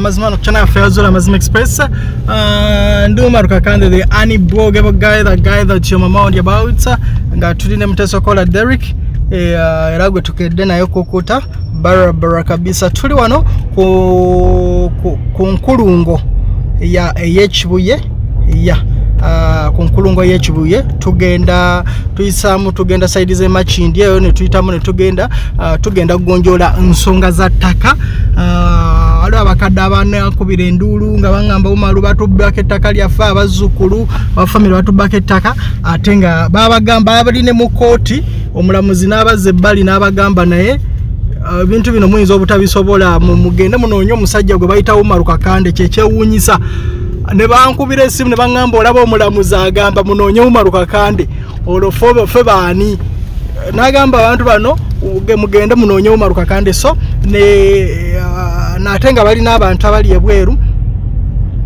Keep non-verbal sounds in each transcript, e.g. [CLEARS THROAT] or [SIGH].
amazima no channel yaffe ya zura amazima express. Uh, ndi Umar Kakande the unbloggable guy the guy that your mama on about nga tuli ne mteso kola Derek e, uh, era gwe tukedde naye kukuta barabara kabisa. Tuli wano ku, ku, ku nkulungo ey'ekibuye ya uh, ku nkulungo y'ekibuye tugenda tuyisaamu tugenda saidi z'emakindi eyo ne tuyitamu ne tugenda uh, tugenda kugonjoola nsonga za ttaka. Uh, abakadde abanakubira enduulu nga baŋŋamba bumalu batubbako ettaka lyaffe abazzukulu abafamire batubbako ettaka ate nga babagamba baline mu kooti omulamuzi n'abazza ebbali n'abagamba naye ebintu bino muyinza obutabisobola mugende munoonye omusajja gwe bayitawo marukakande kyekyewuunyisa ne bankubira essimu ne baŋŋamba olaba omulamuzi agamba munoonye mumarukakande olwo ffe baani? N'agamba abantu bano mugende munoonye mumarukakande so naate nga balina abantu abali ebweru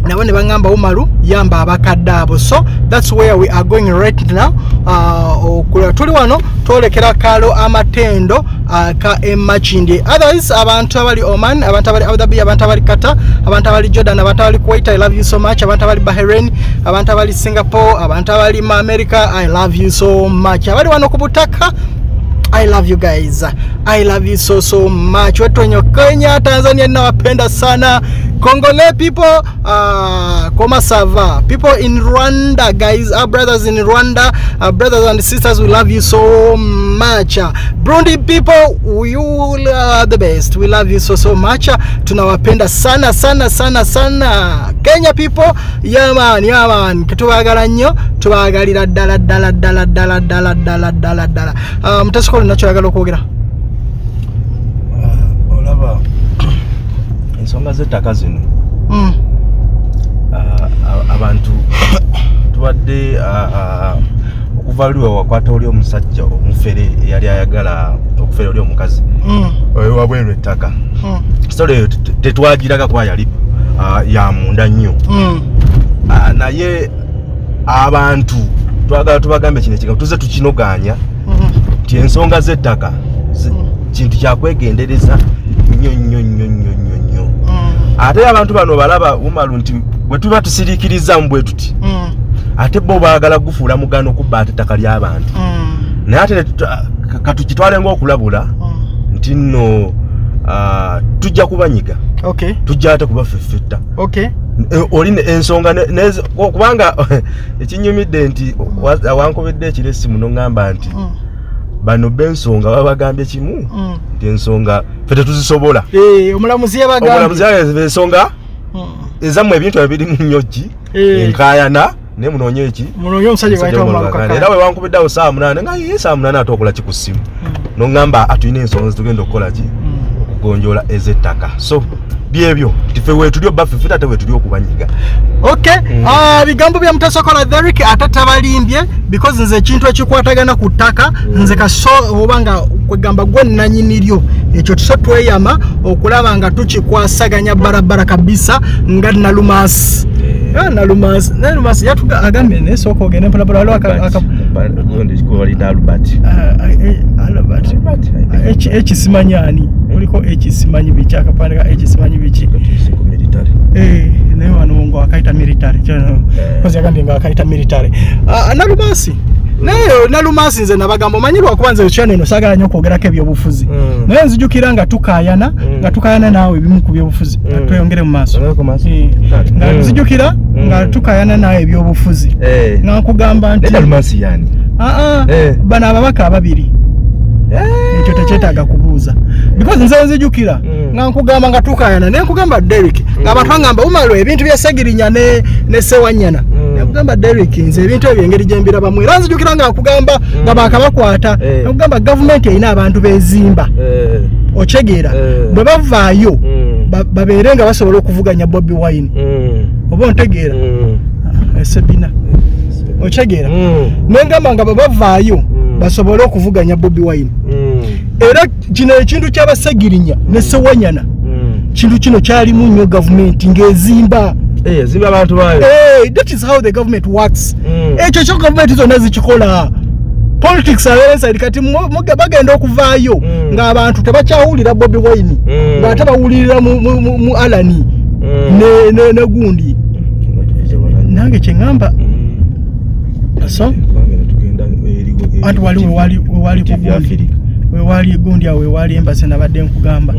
nabo ne baŋŋamba umaru yamba abakadde abo. So thats where we are going right now. Uh, tuli wano twolekera kalo amatendo uh, ka emakindi otherwise abantu abali oman abantu abali abu dhabi abantu abali kata abantu abali jordan abantu abali kuwait i love you so much. Abantu abali bahrain abantu abali singapore abantu abali mu america i love you so much. Abali wano ku butaka I love you guys. I love you so so much. Watu wenye Kenya, Tanzania ninawapenda sana. Kongole people, ah, uh, koma sava. People in Rwanda, guys, our brothers in Rwanda, our brothers and sisters, we love you so much. Burundi people, you are the best. We love you so so much. Tunawapenda sana sana sana sana. Kenya people, yaman yaman, tubagala nnyo, tubagalira dala dala dala dala dala dala dala Uh, ah, mtasiko ninachoyagala okwogera olaba [CLEARS THROAT] ensonga z'ettaka zino abantu [COUGHS] tubadde okuva luli wakwata oli omusajja omufere eyali ayagala okufera oli omukazi wabweru ettaka. Sitole eyo tetwagiraga kuba yali ya munda nnyo. Naye abantu twagala tubagambe kino ekigambo tuze tukinoganya nti ensonga z'ettaka kintu kyakwegendereza nnyo nnyo nnyo nnyo nnyo nnyo. Ate abantu bano balaba umalu nti bwe tuba tusiriikirizamu bwe tuti ate bo baagala gufuula mugano okubba ate ettaka ly'abantu naye ate katukitwale ngaokulabula nti nno tujja kubanyiga. Tujja ate kubaffeffetta oli ensonga kubanga [LAUGHS] ekinyumidde nti wankobedde ekiro essimu noŋŋamba nti bano bensonga babagambye kimu nti ensonga fe tetuzisobola. Omulamuzi ensonga ezammwe ebintu ebirimu nnyoki enkayana naye munoonye eki? Era we wankubiddeawo saa munaana nga ye saa munaana ate okola ki ku ssimu? Noŋŋamba atulina ensonga zitugenda okukola ki? Okugonjoola ez'ettaka. So byebyo tife wetuli obaffe ate wetuli okubanyiga. Ok bigambo bya mutasokola therik ate tabalimbye because nze ekintu ekikwatagana ku ttaka nze kaso oba nga kwegamba gwe nanyiniryo ekyo tuso tweyama okulaba nga tukikwasaganya barabara kabisa nga nalumasi nalumasi nalumasi agambye sooka ogende kuliko ekisimanyi biki akapande ka ekisimanyi biki naye wano ngo akaita military kozi agambye nga akaita military. Nalumasi naye nalumasi nze nabagamba omanyi lwakuba nze ekyano eno saagala nnyo okwogerako ebyobufuzi. Naye nzijukira nga tukayana nga tukayana naawe ebimu ku byobufuzi tweyongere mu maaso. Nga nzijukira nga tukayana naawe ebyobufuzi. Nga nkugamba nti bano ababaka ababiri ekyo tekyetaaga kubuuza. Because nze nzijukira. Nga nkugamba nga tukayana naye nkugamba derek nga abantu bagamba umalo ebintu bya segirinya ne sewanyana. Nkugamba derek nze ebintu ebyo engeri gyembirabamu era nzijukira nga nkugamba nga bakabakwata. Nkugamba gavumenti erina abantu bezimba okyegeera bwe bavaayo babeere nga basobola okuvuganya bobi wine. Oba ontegeera? Esebina okyegeera nengamba nga bwe bavaayo basobole okuvuganya bobi wine. Era kino ekintu kyabasegirinya ne sewanyana. Kintu kino kyalimu nnyo gavumenti ng'ezimba. Ezimba abantu bayo that is how the government works. Ekyo kyo gavumenti zonna zikikola. Politics abeera inside kati bagenda okuvaayo Mm. ng'abantu tebakyawulira bobi wine Mm. ng'ate bawulirira mu- alani Mm. ne- ne ne gundi. Nange kyeŋŋamba so anti wali wewali wewali ku gundi. Wewali gundi awo wewali embase nabadde nkugamba.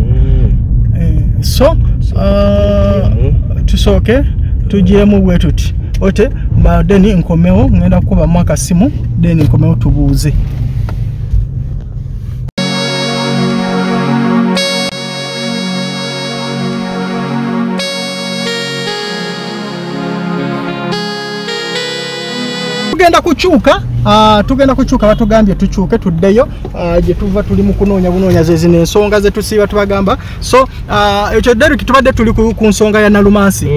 Eh, so uh, tusooke tugiremu bwe tuti. Ote mba deni nkomewo ngenda kukubamu akasimu deni nkomewo tubuuze tugenda kukyuka ah, tugenda kukyuka batugambye tukyuke tuddeyo ah, gye tuva tuli mu kunoonya bunoonya zezino ensonga zetusiiba tubagamba. So ah, ekyo derek tubadde tuli ku nsonga ya nalumansi.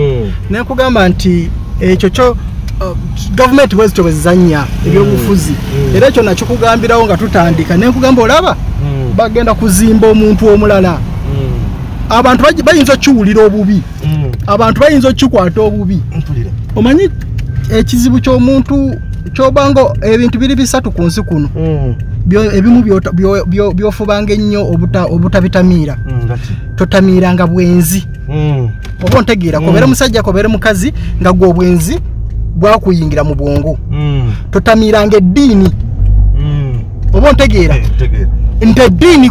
Nekugamba nti ekyo kyo uh, gavumenti bwezityo bwezizanya ebyobufuzi. Mm. era ekyo nakikugambirawo nga tutandika. Nenkugamba olaba bagenda kuzimba omuntu omulala. Abantu bayinza okukiwulira obubi. Abantu bayinza okukikwata obubi. Omanyi ekizibu ky'omuntu kyobanga ebintu biri bisatu ku nsi kuno Byo- ebimu byofubanga ennyo obuta- obutabitamiira. Totamiiranga bwenzi. Oba ontegeera kobeere musajja kobeere mukazi nga gwe obwenzi bwakuyingira mu bwongo. Totamiiranga eddiini. Oba ontegeera? Nti eddiini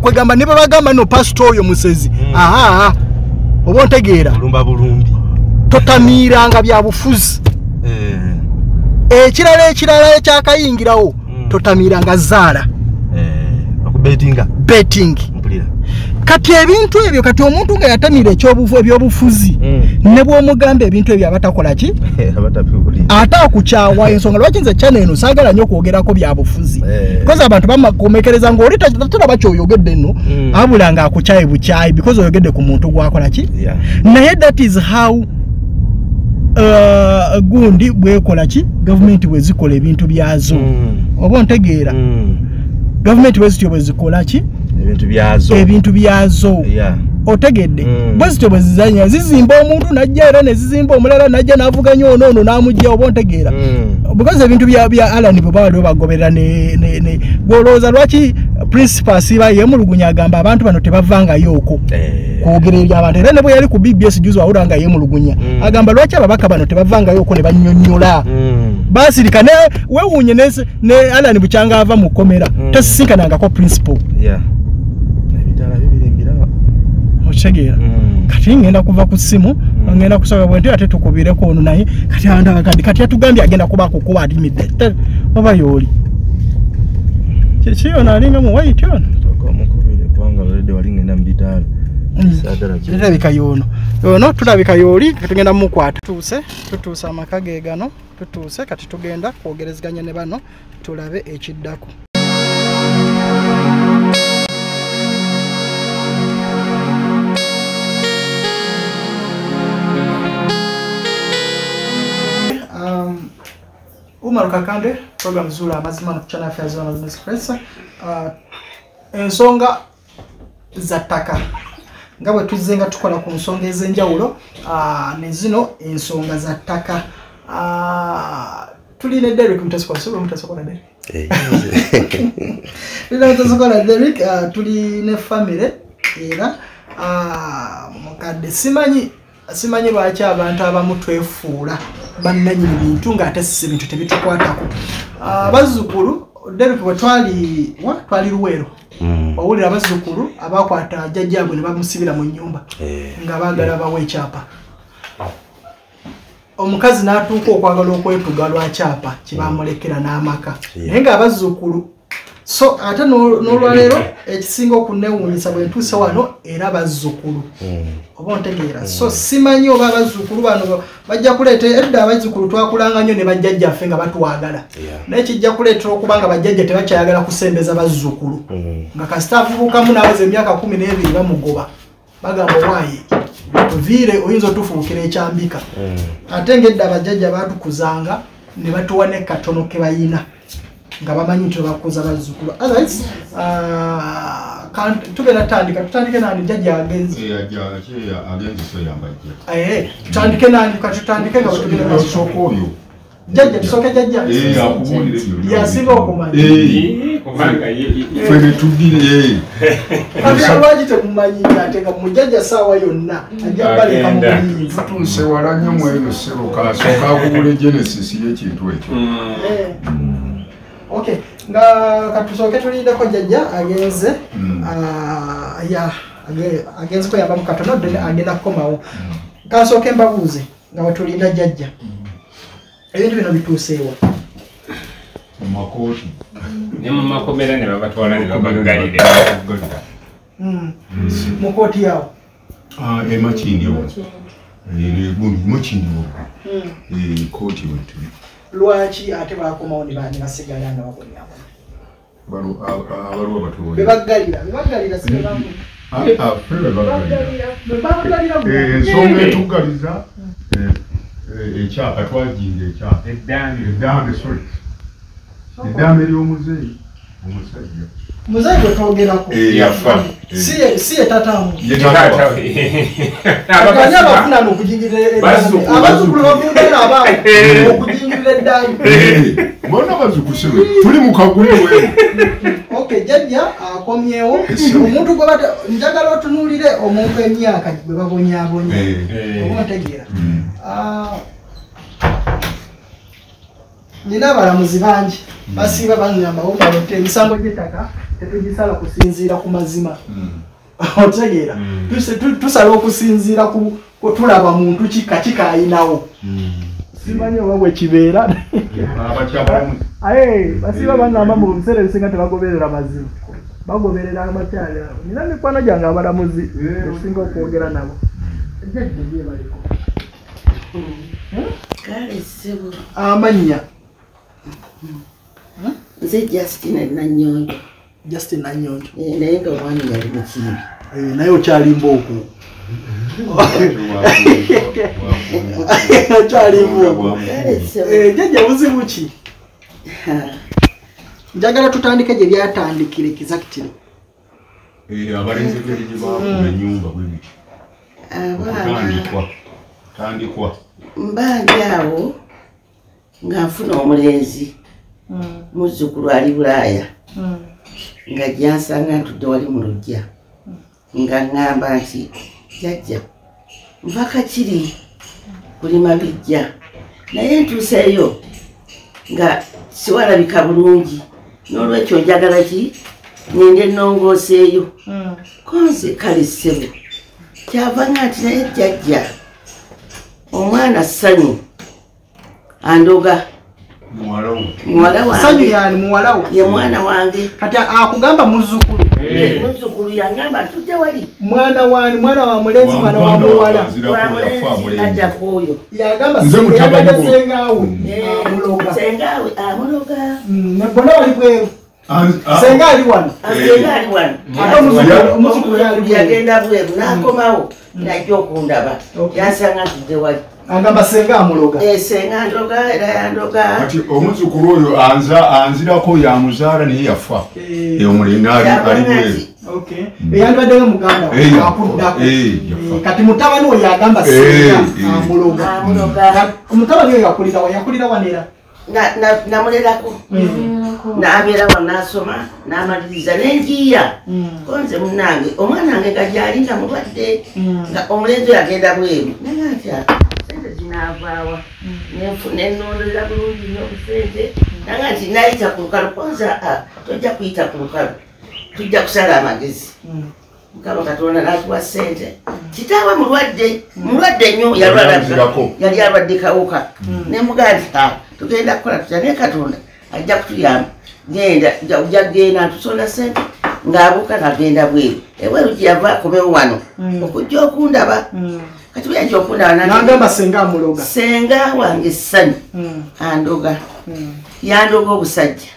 kwegamba ne babagamba no pasito oyo musezi. Mm. aa oba ontegeera? Totamiiranga bya bufuzi ekirala ekirala ekyakayingirawo Mm. totamiiranga zaala. Okubetinga betting kati ebintu ebyo kati omuntu nga ekyobufu- ebyobufuzi ne bwomugamba ebintu ebyo abatakola ki? [LAUGHS] Abatabiwulira. Ate akukyawa ensonga lwaki nze kyano eno saagala nnyo okwogerako byabufuzi Eh. because abantu bamakomekereza ngaoli talaba kyoyogedde nno Mm. abula nga akukyayi bukyayi because oyogedde ku muntu gwakola ki? Naye that is how gundi bwekola ki? Gavumenti bwezikola ebintu byazo. Mm. oba ontegeera? Mm. gavumenti bwezityo bwezikola ki? Ebintu byazo. Otegedde? Mm. bwezityo bwezizanya zizimba omuntu najja era nezizimba omulala najja n'avuganya ono ono n'amugja oba ontegeera? Because ebintu bya alani bwe baba bagoberera ne ne ne gwolowooza lwaki principal siba yemulugunya agamba abantu bano tebavangayo okwo. Eh. kwogera eri abantu era ne bwe yali ku bbs juzi wawula nga yemulugunya. Mm. agamba lwaki ababaka bano tebavangayo okwo ne bannyonnyola Mm. basirika ne wewuunye ne, ne alani bukyanga ava mu kkomera Mm. tesisinkanangako principal. Okitegeera kati ngenda kuva ku ssimu ngenda kusaba bwenti ate tukubireko ono naye kati abantu abagandi kati yatugambye agenda kuba kukuba alimidde oba yooli kiki ono alinga mu ono bitaala Saddala ki- tulabika yono. Ono tulabika yooli tugenda mumukwata tutuuse tutuuse amaka ge gano tutuuse kati tugenda kwogerezeganya ne bano tulabe ekiddako Umar Kakande program zula amazima no kuchana afya zona Express uh, ensonga za ttaka nga bwe tuzze nga tukola ku nsonga ez'enjawulo uh, ne zino ensonga za ttaka uh, tuli ne Derek Mutasokola so Mutasokola Derek Eh. [LAUGHS] tuli ne Mutasokola Derek uh, tuli ne family era uh, mukadde simanyi simanyi lwaki abantu abamu twefuula bannanyini bintu ng'ate si bintu tebitukwatako uh, bazzukulu Derek bwe twali wa? Twali luweero. Wawulira abazzukulu abakwata jjajjaabwe ne bamusibira mu nyumba Eh. nga baagala bawa ekyapa. Omukazi n'atuuka okwagala okwetuga lwa kyapa kyebamulekera n'amaka. Yeah. naye ng'abazzukulu so ate n'ol- n'olwaleero ekisinga okunewuunyisa bwe ntuuse wano era bazzukulu. Mm. oba ontegeera. So simanyi oba abazzukulu bano bajja kuleeta edda abazzukulu twakulanga nnyo ne bajjajjaffe nga batwagala. Naye kijja kuleetera okuba nga bajjajja tebakyayagala kusembeza bazzukulu. Mm. nga kasita avubukamu naweza emyaka kumi n'ebiri bamugoba. Bagamba owaayi tuviire oyinza otufuukira ekyambika. Ate ngaedda abajjajja batukuzanga ne batuwa ne katono ke bayina nga bamanyi nti bakuza bazzukulu. Otherwise ah, kan- tugenda tutandika tutandike nani jjajja agenzi agenzi so yambajja Eh, tutandike nani katutandike nga bwetugenda osooka oyo. Jajja tusooke jajja akubuulire byonna. yasinga okumanya. Eh, kubanga ye- ye- ffe ne tuddire kati lwaki [LAUGHS] temumanyinya ate nga mujajja saawa yonna ajja baleka mu Agenda. buyinza tutuuse wala nnyo mu eno ssebo kasooka akubula genesis y'ekintu ekyo. Mm. Eh. Okay nga katusooke tulindeko jajja agenze Mm. ah, ya agenze kuyambamu katono then agenda kukomawo. Kansooke mbabuuze nga wetulinda jajja. Ebintu bino bituuseewa mu makooti. Ne mu makomera ne babatwala ne babaggalira. Mm. mu kooti yawo Ah, emakindi ewo mukindiwo kooti wetuli lwaki ate bakomawo ne basigala nga bebaggalira bebaggalira Eh, ensonga etuggaliza eh, eh, ekyapa twajinga ekyapa eddambi eddambe sorry. Eddambe ery'omuzeeyi omusajja muzayi gwe twogerako. Eh, yafa si ye- si ye tatamu ye taata tata [LAUGHS] [LAUGHS] we. akanya Ababasiba. abafunana okujingirira eddayi bonna bazukusebe tuli mu kagule wewe okay jajja akomyewo. Omuntu gwe bata njagala otunuulire omuntu emyaka gwe babonyabonya Eh, oba otegeera. Mm. Ah, nina abalamuzi bangi. Basiiba baŋŋamba obalete emisango gy'ettaka tetugisala kusinziira ku mazima. Mm. [LAUGHS] otegeera. Mm. Tusala okusinziira ku kutulaba muntu kika kikaayinawo. Mm. simanyi oba bwe kibeera. Abakyabalamuzi [LAUGHS] aye basiiba baŋŋamba mu biseera ebisinga tebagoberera mazima. Bagoberera amakyali abo nina mikwano gyange abalamuzi esinga okwogera nabo. Amannya nze justin nanyonjo. Justin nanyonjo. Eh, naye nga omwami yali mukimbi Eh, naye okyalimba okwo [LAUGHS] okyalimba okwo Eh, jjajja buzibu ki? Njagala tutandike gye byatandikira ekizakitiro abalenzi geri gye baafuna ennyumba bwe biti abaana. Okutandikwa. Tandikwa. Mbandi awo nga nfuna omulenzi muzzukulu ali bulaaya. Nga gyansanga ntudde wali mu lujja nga ŋŋamba nti jajja nva kakiri kulima bijja naye ntuuseeyo nga siwalabika bulungi. N'olwekyo njagala ki? Ngende ennongooseeyo konze kale ssebo. Kyavanga nti naye jjajja omwana ssanyu andoga sanyu wange. Yani muwala we ye mwana wange. Kati akugamba muzzukulu. Eh. muzzukulu yangamba ntudde wali. Mwana wani mwana wa mulenzi mwana wa muwala. ajja kuoyo yagamba Nze mutabani yagamba bo. sengaawe amuloga. sengawe amuloga. Mm, ne bona wali bweru. Ah, senga ali wano? Asenga ali wano. Ate omuzukulu- omuzukulu yali bweru. Yagenda bweru n'akomawo najja okundaba. Okay. yansanga ntudde wali agamba senga amuloga. Eh, senga ndoga era yandoga kati omuzukulu oyo anza anzirako yamuzaala naye yafa. Eh, eyo mulina ali ali Yabanga bweru nti, okay eyandibaddeyo muganda Eh, akuddako. Eh, Eh, kati mutabani we yagamba Eh, senga eh. amuloga. Kati omutabani we yakulira wa yakulira wanera Na- na- namulerako. N'abeera wa n'asoma n'amaliriza n'enjiya. Konze munange omwana wange nga gyali nga mulwadde nga omulenzi oyo agenda bweru naye atya sente zinaavaawa Nenfu- nenondera bulungi nnyo obusente nanga nti nayita ku lukalu ah, tojja kuyita ku lukalu tujja kusala amagezi mukama katonda n'atuwa sente. Kitaawe mulwadde. Mulwadde nnyo yali alwadde kawuka. Nemugaa nti "Ah, tugenda kukola tutya? Naye katonda ajja kutuyamba. Genda ja- ojja kgenda ntusonda sente. Ng'abuuka ng'agenda bweru ebweru gyeyava akomewo wano. Okujja okundaba kati buyajja okundaba nange- nagamba senga amuloga. Senga wange ssanyu. Mm, andoga. Mm. yandoga obusajja.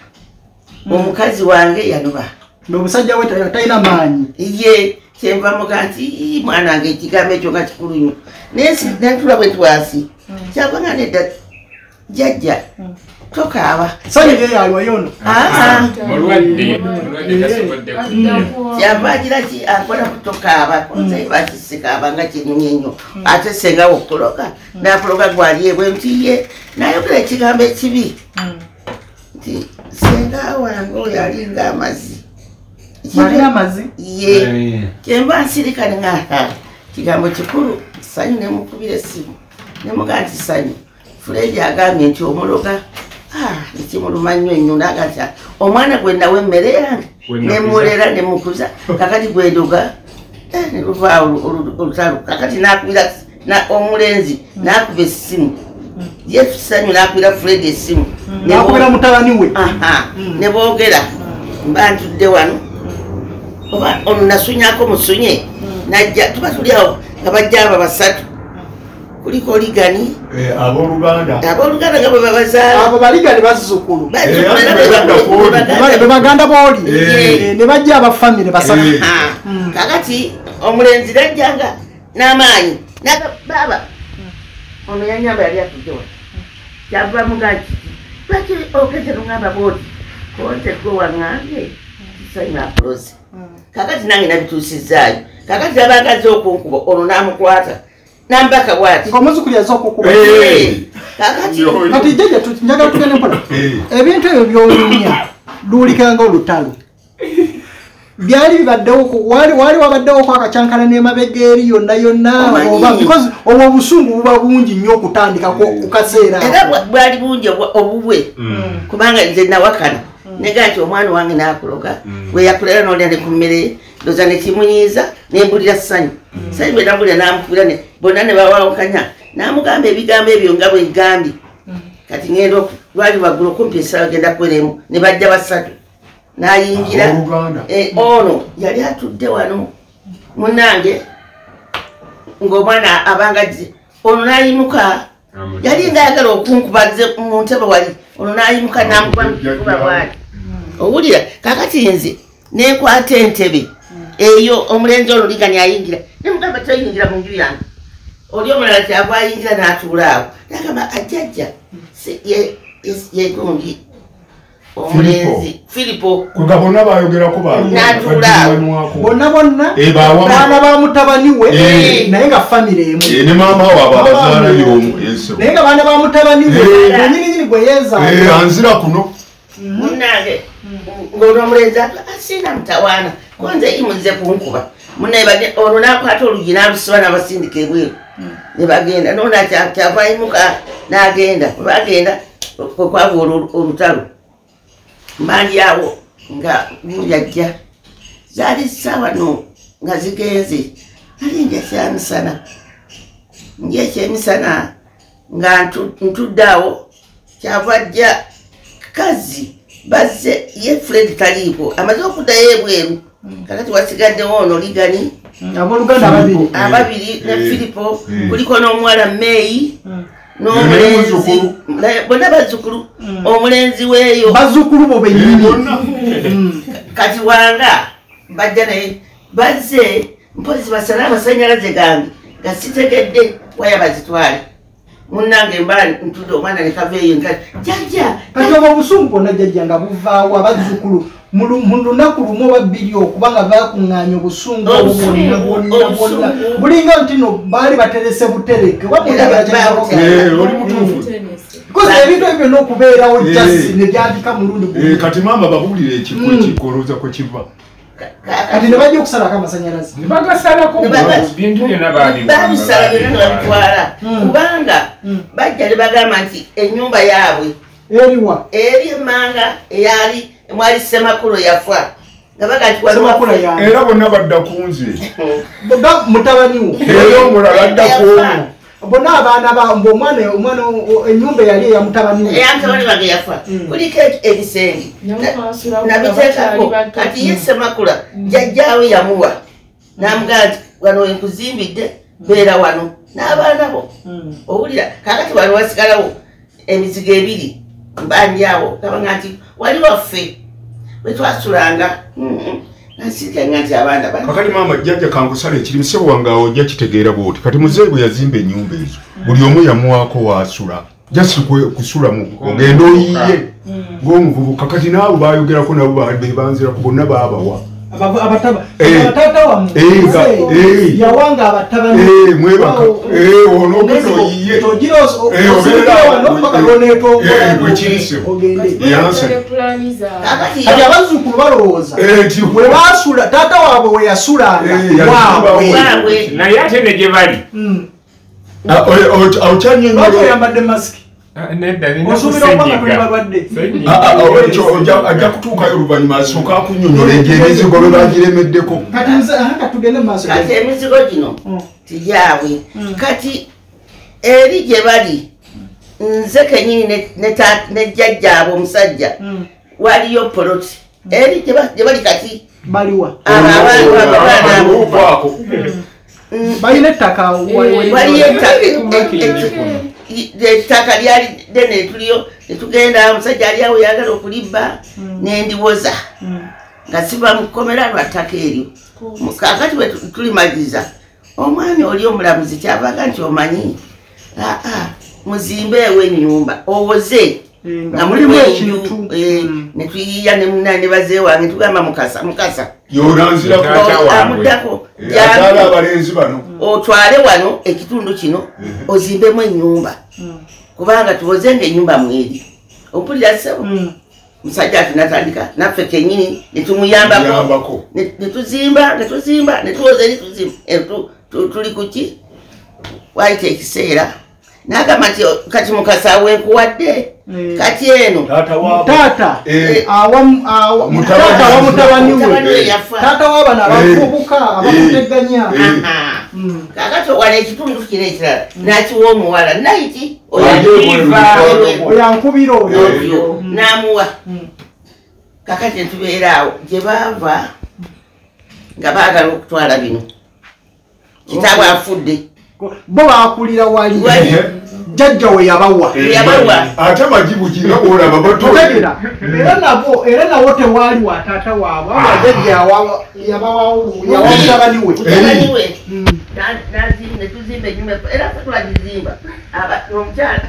Omukazi wange yanoba ng'omusajja we ta- talina maanyi. Ye kyenva muga nti "Ii, mwana wange ekigambo ekyo nga kikulu nnyo. Naye nentula bwe twasi. Kyavanga nedda. Jjajja tokaaba sanyu yeyalwayo ono Ah, kyava agira ki? Akola kutokaaba konze bakisikaaba nga kinyumye nnyo ate senga wokuloga nakuloga gwali ebwentiye nayogera ekigambo ekibi. Nti senga wange oyo alinga amazzi? Ye. Kyemba nsirikane nga kigambo kikulu sanyu nemukubira essimu. Nemuga nti sanyu fuleji agambye nti omuloga ekimuluma nnyo nnyo naga nti "Ah, omwana gwe nawe emmere yange Gwe nakuza." nemulera nemukuza. Kakati gwendoga eh, neluvaawo olutalo kakati nakubira na- omulenzi nakuba essimu. Ye sanyu nakubira fuledi essimu. Nakubira mutabani we. Aha, ne boogera mba ntudde wano. Oba ono nasunyako musunye. Najja tuba tuli awo nga bajja aba basatu kuliko oligani. Eh, abooluganda. Nga bwe babazaala abo baligale bazzukulu. Bazzukulu Eh, booli. Eh. Ne bajja abafamire basatu. Aha, kakati omulenzi najjanga n'amaanyi naga baaba ono yanyamba yali atudde wa kyava mugaki lwaki ogeze luŋamba bwoti konte gwe waŋŋambye. Kisanywa apulozi kakati nange nabituusizaayo. Kakati abanga ze okunkuba ono n'amukwata nambaka bwati ngaomuzukulu yaza okukuba. Eh. kati jjajja tu- njagala tugende mpola ebintu ebyo byolumya luwulikanga olutalo byali bibaddewo ku- wali wali wabaddewo ku akacyankala n'emabega eri yonna yonna oba because obwo obusungu buba bungi nnyo okutandika ku kaseera. Era bwali bungi obubwe. Kubanga nze nawakana nega nti omwana wange nakuloga bwe yakulera nolya ne ku mmere ndoza nekimunyiiza nembulira sanyu sanyu bwe nabulira namukubira ne bonna ne bawawukanya. Namugamba ebigambo ebyo nga bwe gambye kati ngenda lwali waggulu okumpi esawa genda kweremu ne bajja basatu. Nayingira. Eh, ono yali atudde wano. Munange ngaomwana abanga ono nayimuka. Yali nga ayagala okunkubaze mu ntebe wali ono nayimuka namukuba mukuba bwali owulira kakati nze nenkwata entebe eyo omulenzi ono ligani ayingira nemugamba toyingira mu nju yange oli omulala kyava ayingira n'atuula awo. Nagamba ajjajja si- ye- ye- yegundi omulenzi filipo nga bonna bayogerako bonna bonna? Eh, baana ba mutabani we Eh. naye nga famire emu. Ne maama waabwe abazaalayo omu ensebo naye nga baana ba mutabani we Eh. gwenyininyini gwe yeezaala Eh, anzira kuno munange ng'olwo omulenzi ati asiina mutawaana. Konze imuze kunkuba. Munaye bage- olwo nakwata olugi nalusiba nabasindika ebweru. Ne bagenda. Nona kyava imuka n'agenda. Bwe bagenda kwekwava olwo olutalo mbandi awo nga bulyajja zaali sawa no nga zigenze. Ali nja kyamisana nja ekyemisana nga ntu- ntudde awo. Kyava ajja kazi bazze ye fred taliipo amaze okuddayo ebweru kakati wasigaddewo ono ligani. Abooluganda ababiri ababiri ne filipo kuliko n'omuwala meeyi n'omulenzi bonna bazzukulu. Omulenzi weeyo. Bazzukulu bo bonna kati wanga bajja naye bazze mpozi basale amasanyalaze gange nga sitegedde waya bazitwale munnange mba ntudde omwana nekaveeyo nka jajja kati obwo obusungu bwonna jjajja nga buvaawo abazzukulu mu lu- mu lunaku lumu oba bbiri okuba nga bakuŋŋaanya obusungu obwo bwonna bwonna bulinga nti no baali baterese butereke Eh, oli mutuufu. Bikozi ebintu ebyo byonna okubeerawo Eh. jasi ne byandika mulundi Eh, kati maama babuulire ekiko Mm. ekikoloza kwe kiva. Kati ne bajja okusalako amasanyalaze nebagasalako Ne baga- bintu byonna babisala byonna ne babitwala. Mm. kubanga. Bajja ne bagamba nti ennyumba yaabwe eriwa. eri emmanga eyali mwali semakulu yafa. Era bonna badda ku nze. [LAUGHS] Boga mutabani wo. Era omulala adda ku omu. Bonna abaana ba mbu omwana ennyumba eyali eya mutabani we eyantabani wange yafa. Mm. kuliko ebisenge nabiteekako kati ye semakula jajjaawe yamuwa. Namugaa nti wano wenkuzimbidde beera wano n'abaana bo. Mm. owulira kakati wali wasigalawo emizigo ebiri mbandyawo kabanga nti wali waffe wetwasulanga nasirikanga nti abaana kakati maama jjajja kankusala ekirimu sebo wange awo ojja kitegeera bwoti. Kati muzeeyi bwe yazimba ennyumba ezo buli omu yamuwaako waasula just kwe- kusula mu ogenda oyiye ng'omuvubuka kati naawe bayogerako nabo badde banzirako bonna baabawa Eh. Eh, eh. yawanga abataba Eh, mwebaka Waawo, Eh, ono ogenda oyiye togira os- Eh, osubira obeera- wano paka eh, lwoneetongola eh, bwe kirise. ogende Yanse. kakati kati abazzukulu balowooza Eh, bwe basula taata waabwe we yasulanga Eh, waabwe naye ate ne gye bali Mm. Ah, oye, oye, lwaki awukyanyonyola oyambadde masiki Ah, ah, ajja kutuukayo oluvannyuma asooka akunyonyola egyo emizigo lwe bagiremeddeko kati emizigo gino Mm. tigyabwe kati eri gye bali nze kenyini ne- ne ta- ne jjajjaabwe omusajja Mm. waliyo poloti eri gye ba- gye bali kati baliwa abo abantu abaana abo Oluvaako. balina ettaka waliyo ettaka ettaka lyali dene tuliyo netugenda omusajja ali awo yagala okulibba nendiwoza nga siba mukomera lwa ttaka eryo. Mu- kakati bwe tu- tulimaliza omwami oli omulamuzi kyavaga nti omanyi aa muzimbe ewo ennyumba owoze nga mulimu enju eh, netuyiya nemuna ne bazee wange tugamba mukasa mukasa. Yonanzirako Taata O- waabwe. amuddako ataala Jambi, abalenzi bano. Otwale wano ekitundu kino ozimbemu ennyumba. Kubanga tuwoze nga ennyumba mweri ompulira sebo musajja ati natandika naffe kenyini netumuyambako yambako Ne- netuzimba netuzimba netuwoza eri tuzimba. Eh, tu- tu- tuli kuki waita ekiseera nagamba nti o- kati mukasa wenkuwadde Eh. kati eno? Taata taata. Eh. awa- Mutabani. wa we. Taata wabano abavubuka abakuteganya. Eh. Mm. kakati owala ekitundu kino ekirala nakiwa omuwala naiti oyo ankubira oyo. Oyo namuwa. Kakati netubeera awo gye baava nga baagala okutwala bino. Kitaabwe afudde bo bakulira wali. Jjajja [LAUGHS] we yabawa. Ate majibu kinga olaba otegera era nabo era nawo tewaali wa taata waabwe aba jjajja yawa- yabawa yawa mutabani we. We. Mm. Netuzimba enyumba era Aba- omukyala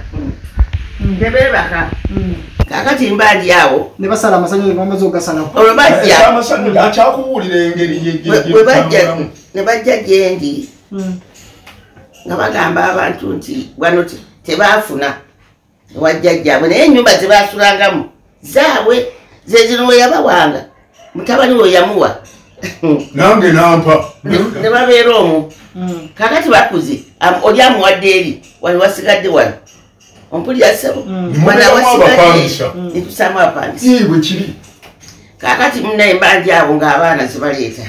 nebeebaka Mm. kakati mba ndi awo. Ne basala amasanyalaze bamaze ogasalako olwo bajja. Amasanyu akyakubuulira engeri bwe- bajja ne bajja gyendi Mm. Nga bagamba abantu nti wano te- tebaafuna ewajjajjaabwe naye ennyumba zebasulangamu zaabwe zezino we yabawanga mutabani we yamuwa. [LAUGHS] Nange nampa. Ne- babeera omwo Mm. kakati bakuze oli amuwadde eri wali wasigadde wano. Ompulira sebo. Mm. Nimubeeramu abapangisa. netusaamu abapangisa. Ii, bwe kiri. Kakati munaye mbandi abo ng'abaana zebaleeta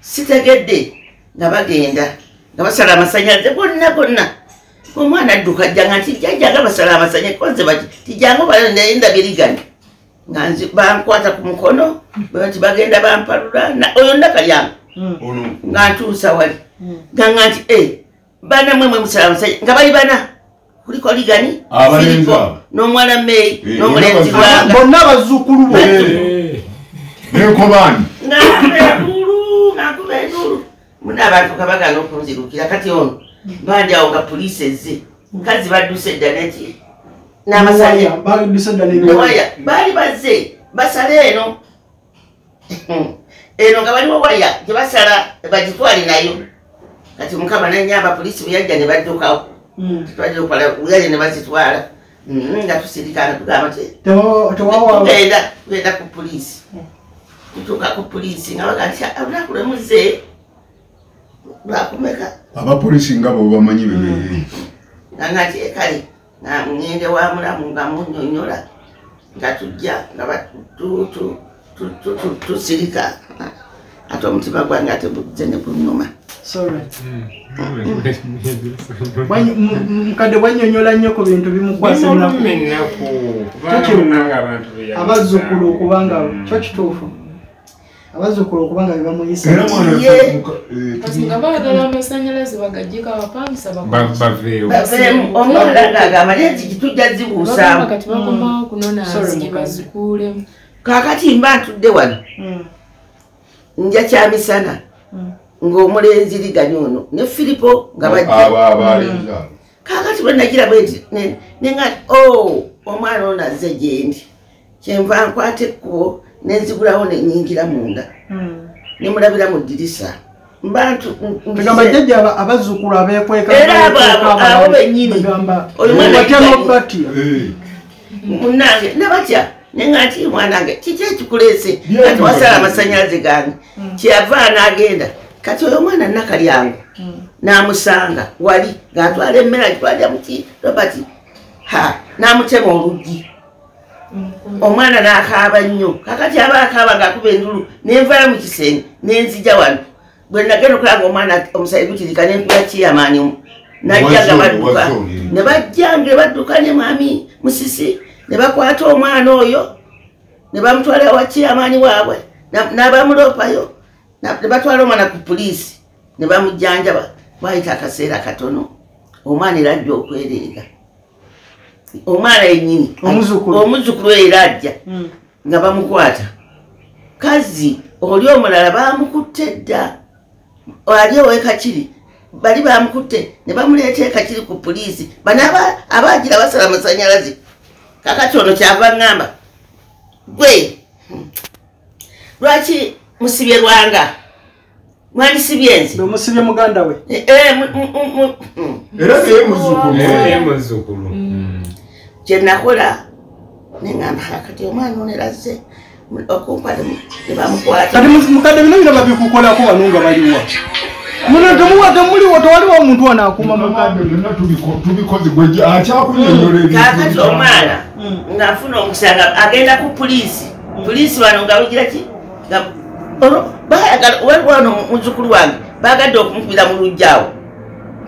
sitegedde nga bagenda nga basala amasanyalaze gonna gonna. Omwana adduka jjanga nti jjajjanga basala amasanyalaze konze bati tijjangu naye ndabirigani nga nzi bankwata ku mukono bwe nti bagenda bampalula oyo ndakalyanga Mm. ono. Nga ntuusa wali. Ganga nti e bana mwemwe musala amasanyalaze nga bali bana kuliko ligani Filipo, abo. n'omwana meyi Eh, n'omulenzi lwanga bonna abazzukulu bo. Nenkobani ngakuba endulu ngakuba endulu muna abantu kabagana okunzirukira kati ono bandi awo nga poliisi ezze nkazi badduse dda neki newaya baali bazze basala eno. [LAUGHS] Eno nga baliwo waya gyebasala bagitwale nayo. Kati mukama nanyamba poliisi bweyajja ne baddukawo. Okola buyale ne bazitwala. Mm, nga tusirikana tugamba tugenda ku poliisi. Tutuuka ku poliisi nga baga nti olunaku lwe muzze lwakumeka abapolisi nga bo bamanyi bebeere nga nga ti kale nga ngende wa mulamu nga munyonyola nga tujja nga ba- tu- tu- tu- tu- tu- tusirika. Ate omutima gwange ate buzze ne mu- mu- mukadde bwanyonyola nnyo ku bintu bimukwasa ennaku ennaku Tekyo- abazzukulu okubanga kyo kituufu abazzukulu okubanga bebamuyisa era mwana Ye. muka- eh, baagala amasanyalaze bagajjeko abapangisa bakola baveewo. Baveemu. Omwana ng'agamba naye nti kitujja bagamba zibuusaamu kati bakomawo kunona Sorry, nzige mukazi. bazikuulemu kaakati mba ntudde wano Mm. nja kyamisana ng'omulenzi ligani ono ne filipo nga bajja kakati bwenagira bweti nenga o omwana ono azze gyendi kyenva nkwata ekkubo nenzigulawo nenyingira munda. Nemulabira mu ddirisa. Tugamba jjajja aba- abazzukulu abeekweka Era abo- abo- abo bennyini. Oyo mwana batya yennyini. n'obatya Eh, munange nabatya? Nenga nti mwanange kiki ekikuleese? Kati wasala amasanyalaze gange. Kyeyava n'agenda. Kati oyo omwana nakalyangu n'amusanga. Wali ng'atwala emmere agitwalira muki robert? Ha n'amutema oluggi omwana n'akaaba nnyo. Kakati aba akaaba ng'akuba endulu nenvayo mu kisenge nenzija wano. Bwe nagenda okulanga omwana omusayi gutirika nenkuba kiyamaani najja nga badduka. ne bajja nga badduka ne mwami musisi ne bakwata omwana oyo ne bamutwala wa kiyamaani waabwe na- n'abamuloopayo na- ne batwala omwana ku puliisi ne bamujjanjaba. Bayita akaseera katono omwana era ajja okwereega omwana yennyini Omuzzukulu. omuzzukulu era ajja nga bamukwata kazi oli omulala bamukutte dda ali owekakiri bali bamukutte ne bamuleeta ekakiri ku puliisi bano aba- abagira basala amasanyalaze kakati ono kyava ŋŋamba gwe lwaki musibye lwanga mwandisibye nze omusibye muganda we Eh, eh, mm. era naye naye muzzukulu kyenakola neŋamba kakati omwana ono bamukwata mu- mukadde bino bino babikukolako wano nga baliwa muno temuwa temuliwo tewaliwo omuntu wano akuuma mukadde byonna tubiko- tubikoze gwe akyakunyonyola kakati omwana ng'afuna omukisa nga agenda ku puliisi puliisi wano nga wigira ki waliwo wano muzukulu wange bagadde okumukubira mu lujjaawo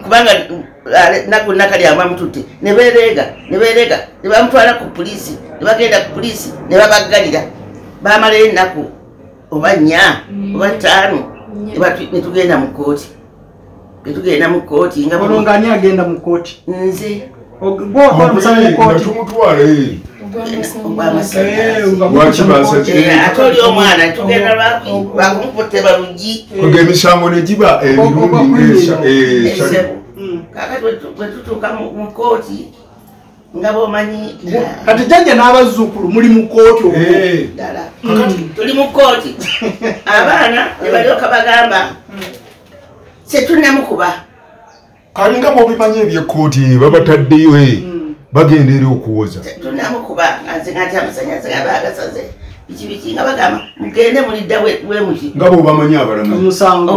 kubanga naku nakalyamu amututte ne bereega ne bereega ne bamutwala ku puliisi ne bagenda ku puliisi ne babaggalira. Bamalayo ennaku oba nnya oba ttaano ne batu- ne tugenda mu kooti ne tugenda mu kooti nga olwo ngaani agenda mu kooti nze. Eh. basaki- Eh, ate oli omwana tugenda bakumukuteba luggi Kwega emisango ne giba emirundi eh, esebu kakati bwe tutuuka mu kooti nga bomanyi kati jjajja n'abazzukulu muli mu kooti Eh, ddala. Tuli mu kooti [LAUGHS] abaana ne balyoka bagamba setunnamukuba kali nga bwobimanyi ebyekooti babataddeyo eh, bagenda eri okuwoza. Setunnamukuba nga nze nga nti amasanyaze nga bagasaze biki biki? Nga bagamba mugende mulidda bwe bwe muti nga bwobamanyi abalamu omusango.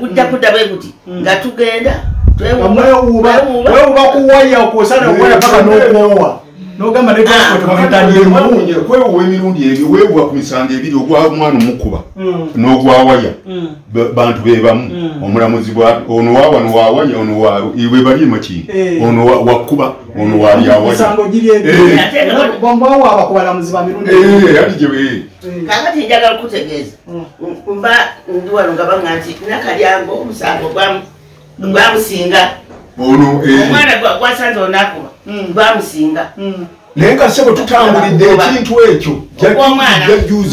Gujja kudda bwe guti nga tugenda wewuuba kuwaya okusana okuwaya paka n'okwowa. N'ogamba ne transport bamutaddemu kwewuwa emirundi ebyo weewuwa ku misango ebiri ogwa mwana omukuba n'ogwa waya. Ba- bantu be bamu omulamuzi bwa ono waawano wawaya ono wakuba ono wali awaya misango giri ebyo. Bwawaaba ku balamuzi ba mirundi ali gye be kakati njagala okutegeeza. Mba ndi wano nga baŋa nti nakalyango omusango gwamu- gwamusinga. Ono eh. omwana gwa- gwasanze onakuba gwamusinga. Naye nga se bwe tutambulidde ekintu ekyo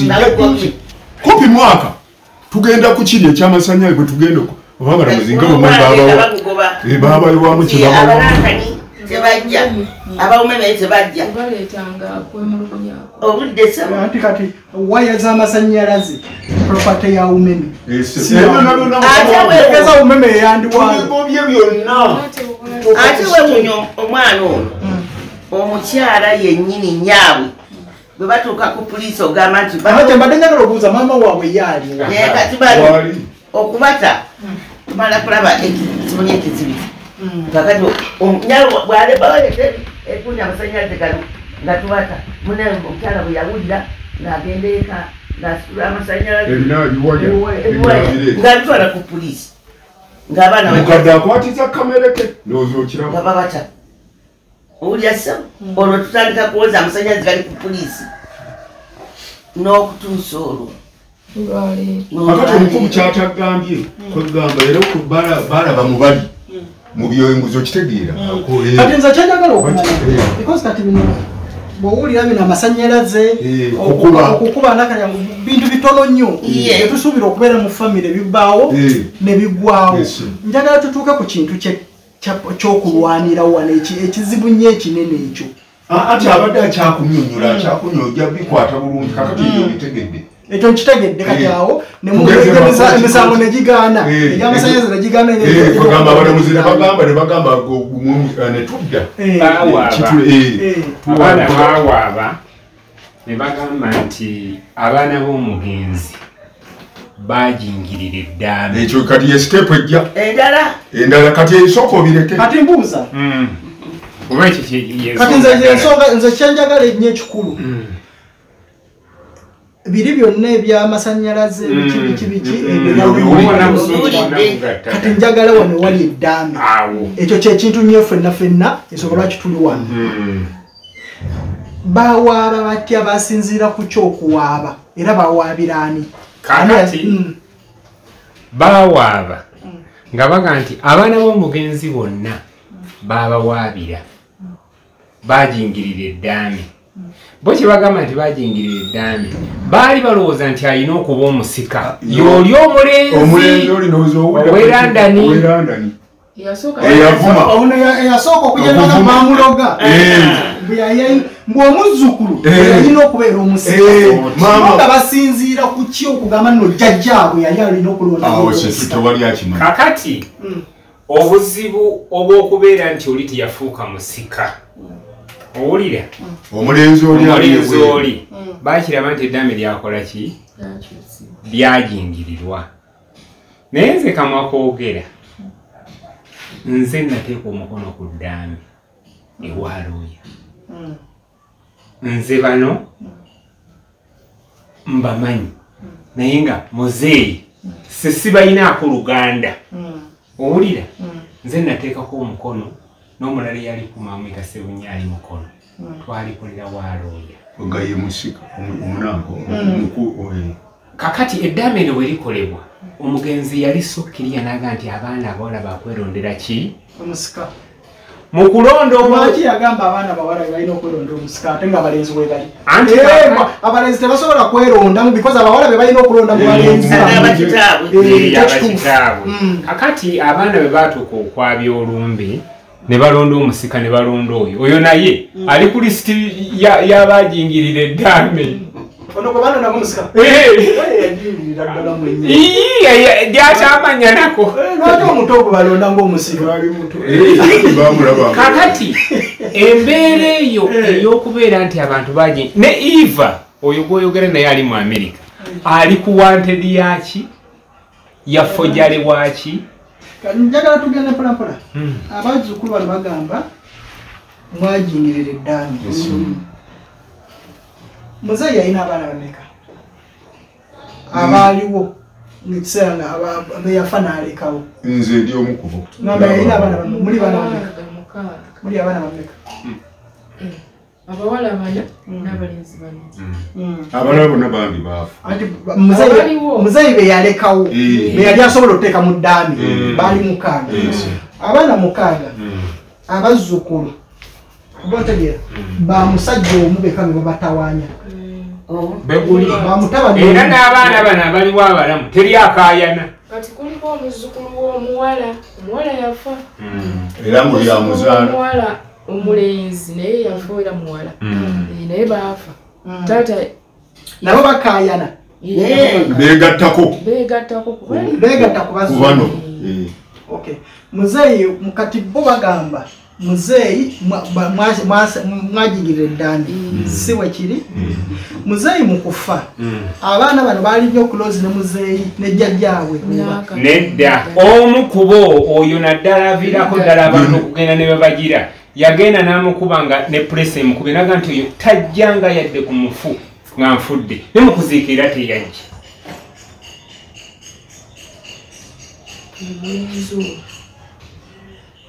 Nawe jajjuzi kupi mwaka tugenda ku kiri ekyamasanyalaze bwe tugenda oba balamuzi nga bamayi babawa Eh, babayiwamu kyebabawa abalankani tebajja abawumeme tebajja baleetanga kwemulugunyako obudde sa anti kati waya z'amasanyalaze propate ya umeme Si Ebyo ya- nabyo nabyo Ate nabyo. we- tegeza umeme eyandiwayo tubigobye byonna. Ate wemunya omwana ono omukyala yennyini nyaabwe bwe batuuka ku puliisi ogamba nti ate kyembadde njagala obuuza maama waabwe yaaliwa naye kati bali okubata. Tumala kulaba ekimunye ekizibiti kakati omunyalo bwalebawalete ekunya amasanyalaze gano nga tubata mune omukyala bwe yawulira ng'agenda eka ng'asitula amasanyalaze. Ebiwaya ng'abitwala ku puliisi ng'abaana bajja- mukadde akwatiza kamereke ndowooza nga okiraba babata owulira ssebo? Olwo tutandika kuwoza amasanyalaze gali ku puliisi n'okutuusa olwo. Akati omukubu kyatagambye kwegamba era oku- bala- balaba mu bali mu byenguzo kitegeera Ako, eh. kati nze kyenjagala okumanya Eh. because kati bino bwowulira bino amasanyalaze Eh, okukuba nakanya bintu bitono nnyo tetusuubira okubeera mu famire bibbaawo Eh. ne biggwawo Yes. njagala tutuuke ku kintu kyokulwanira wano eki- ekizibu nnyo ekinene ekyo ati abadde akyakunyonyola akyakunyola ojja bikwata bulungi kakati ebyo bitegedde ekyo nkitegedde kati Eh. awo emisango koti. ne gigaana. Eh, egyamasanyaze ne gigaana Eh, bagamba abalamuzi ne bagamba ne bagamba go- mu- ne tudda. Bawaaba. Kitule- eh, abaana bawaaba ne bagamba nti abaana b'omugenzi bagingirira eddaame ekyo kati ye siteepu ejja. Endala. Endala kati esooka obireke. Kati mbuuza. Mm. kye- kati nze ensonga nze kyenjagala ennyo ekikulu. Mm. Biri byonna ebyamasanyalaze biki biki biki Mm. ebyo Mm. nabyo- Obona Mm. busuuti Mm. bonna bugatta. kati njagala wano wali eddaame ekyo kyekintu nnyo ffenna ffenna ensonga lwaki tuli wano Mm. bawaaba batya basinziira ku kyokuwaaba era bawaabira ani Mm. bawaaba nga baga nti abaana b'omugenzi bonna babawaabira bagingirira eddaame bo kye bagamba nti bagingirira eddaame baali balowooza nti alina okuba omusika. Y'oli omulenzi Owerandani. Eyasooka okujagala Eh. Ng'omuzzukulu Eh. yalina okubeera omusika. Eh, basinziira ku ki okugamba nno jjajjaabwe yali alina okulonda awo omusika. kyetu tewali akimanya. Kakati Mm. obuzibu obw'okubeera nti oli teyafuuka musika owulira omulenzi oli omulenzi oli. Bakiraba nti eddaame lyakola ki? Byajingirirwa naye nze kamwa koogera nze nateeka omukono ku ddaame ewalooya nze bano mbamanyi. Naye nga muzeeyi se sibalinaako luganda. Owulira? Nze nateekako omukono n'omulala eyali kumamwita sebunyaali mukono. Twalikolera walooya nga ye musika omu- omunango muku- oye. kakati eddaame eno bwe likolebwa omugenzi yali sokkirya naga nti abaana abawala bakwerondera ki? Omusika. Mu kulonda omu lwaki yagamba abaana bawala bebalina okweronda omusika ate nga abalenzi webali Eh, abalenzi tebasobola kwerondamu because abawala bebalina okulonda mu Eh, Eh, Eri ekyo abakitaabwe. Mm. kakati abaana bwe batuuka okwabya olumbe ne balonda omusika ne balonda oyo. Oyo naye ali ku lisiti ya- y'abajingirira eddaame Eh, Eh, ii, eh, Eh, Eh, kakati embeera eyo ey'okubeera nti abantu bagi ne eva oyo gwoyogera naye ali mu amerika ali ku wanted yaki yafojale waki njagala tugende mpolampola abazzukulu bano bagamba mwajingirira eddaami Yes. muzeeyi yalina abaana bameka? Abaaliwo mukiseera nga aba- beyafa n'alekawo. Nze ndi omukubo. Ngamba yalina abaana bameka. Muli baana bameka? Muli abaana bameka? Eh, abawala bana n'abalenzi bana abalala bonna bambi baafa anti ba- muzeeyi- Abaliwo. muzeeyi be yalekawo Eh. be yali asobola okuteeka mu ddaami Mm. baali mukaaga. Yes. abaana mukaaga abazzukulu oba otegeera bamusajja omu beka be babatawaanya era n'abaana bano abaliwo abalamu teri akaayana. Kati kuliko omuzzukulu w'omuwala omuwala yafa. Era mbu lyamuzaala omuwala omulenzi naye yafa era muwala Eh, naye baafa. Taata nabo bakaayana. Eh, beegattako. Kubali beegatta ku bano. Eh. Okay. muzeeyi mukati bo bagamba muzeeyi mwa- ba- mwa- mwa- mwajingirira eddaami si bwe kiri? Muzeeyi mu kufa. Abaana bano baali nnyo okulozi ne muzeeyi ne jjajjaabwe nedda. Omu ku bo oyo naddala aviirako ddala abantu okugenda ne babagira yagenda n'amukuba nga ne puresa emukubye naga nti oyo tajjanga yadde ku mufu nga nfudde ne mu kuziika era teyajja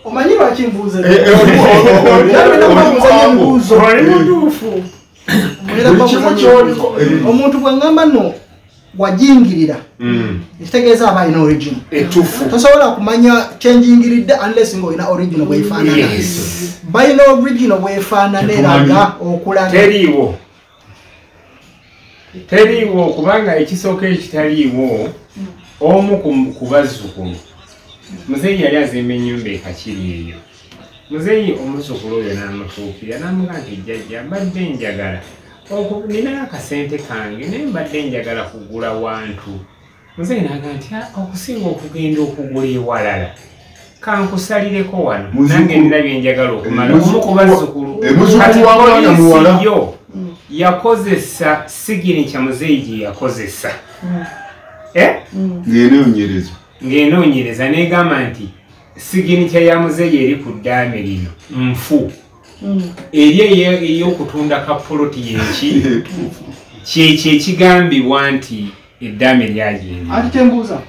omanyi lwaki mbuuza Eh, eh, wajingirira. Ekitegeeza aba alina original. Tosobola kumanya kyenjingiridde unless ngaolina original bwefaanana. Balina original bwefaanana eraga okulaga. Teriiwo. Kubanga ekisooka ekitaliiwo omu ku- ku bazzukulu. Muzeeyi yali azimba ennyumba ekakiri eyo. Muzeeyi omuzukulu oyo n'amutuukira n'amuga nti jjajja mbadde njagala oku- ninayo akasente kange naye mbadde njagala kugula wantu. Muzeeyi n'aga nti "Ah, okusinga okugenda okugula ewalala kankusalireko wano. Nange nina byenjagala okumala. Omu ku bazzukulu eh. Kati yo yakozesa siginica muzeeyi gye yakozesa. Eh? ng'enonyereza ng'enoonyereza. Negamba nti siginica ya muzeeyi eri ku ddaame lino nfu eri eyo- ey'okutunda kapuloti yenki [LAUGHS] kyekyo ekigambibwa nti eddaame lyagenda. Ati tembuuza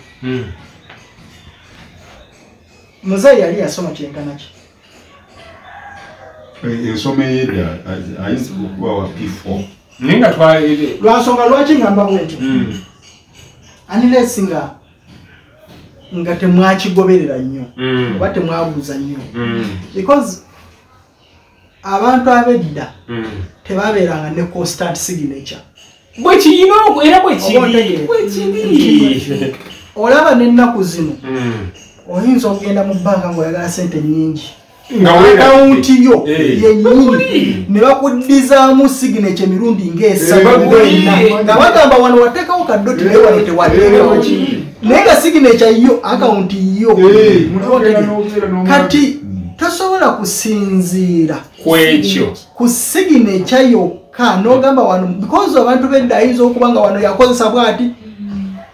muzeeyi yali yasoma kyenkana ki? Ensoma eyedda ay- ayinza okuba wa p4 naye nga twalire lwansonga lwaki ngamba bwentyo? Anilesi nga nga temwakigoberera nnyo? Oba temwabuuza nnyo? Because abantu ab'edda tebabeeranga ne constant signature. Bwe kirina oku- era bwe Oba kiri otegeera. bwe kiri. Olaba n'ennaku zino oyinza okugenda mu bbanka ng'oyagala sente weera- akawunti yo Eh. yennyini ne bakuddizaamu signature emirundi ng'esatu nga bagamba wano wateekawo kaddoti naye wano tewateekawo. Naye nga signature yo akawunti yo. Eh, kati tosobola kusinziira. Ku ekyo ku signature yokka n'ogamba wano because abantu b'edda ayinza okuba nga wano yakozesa bwati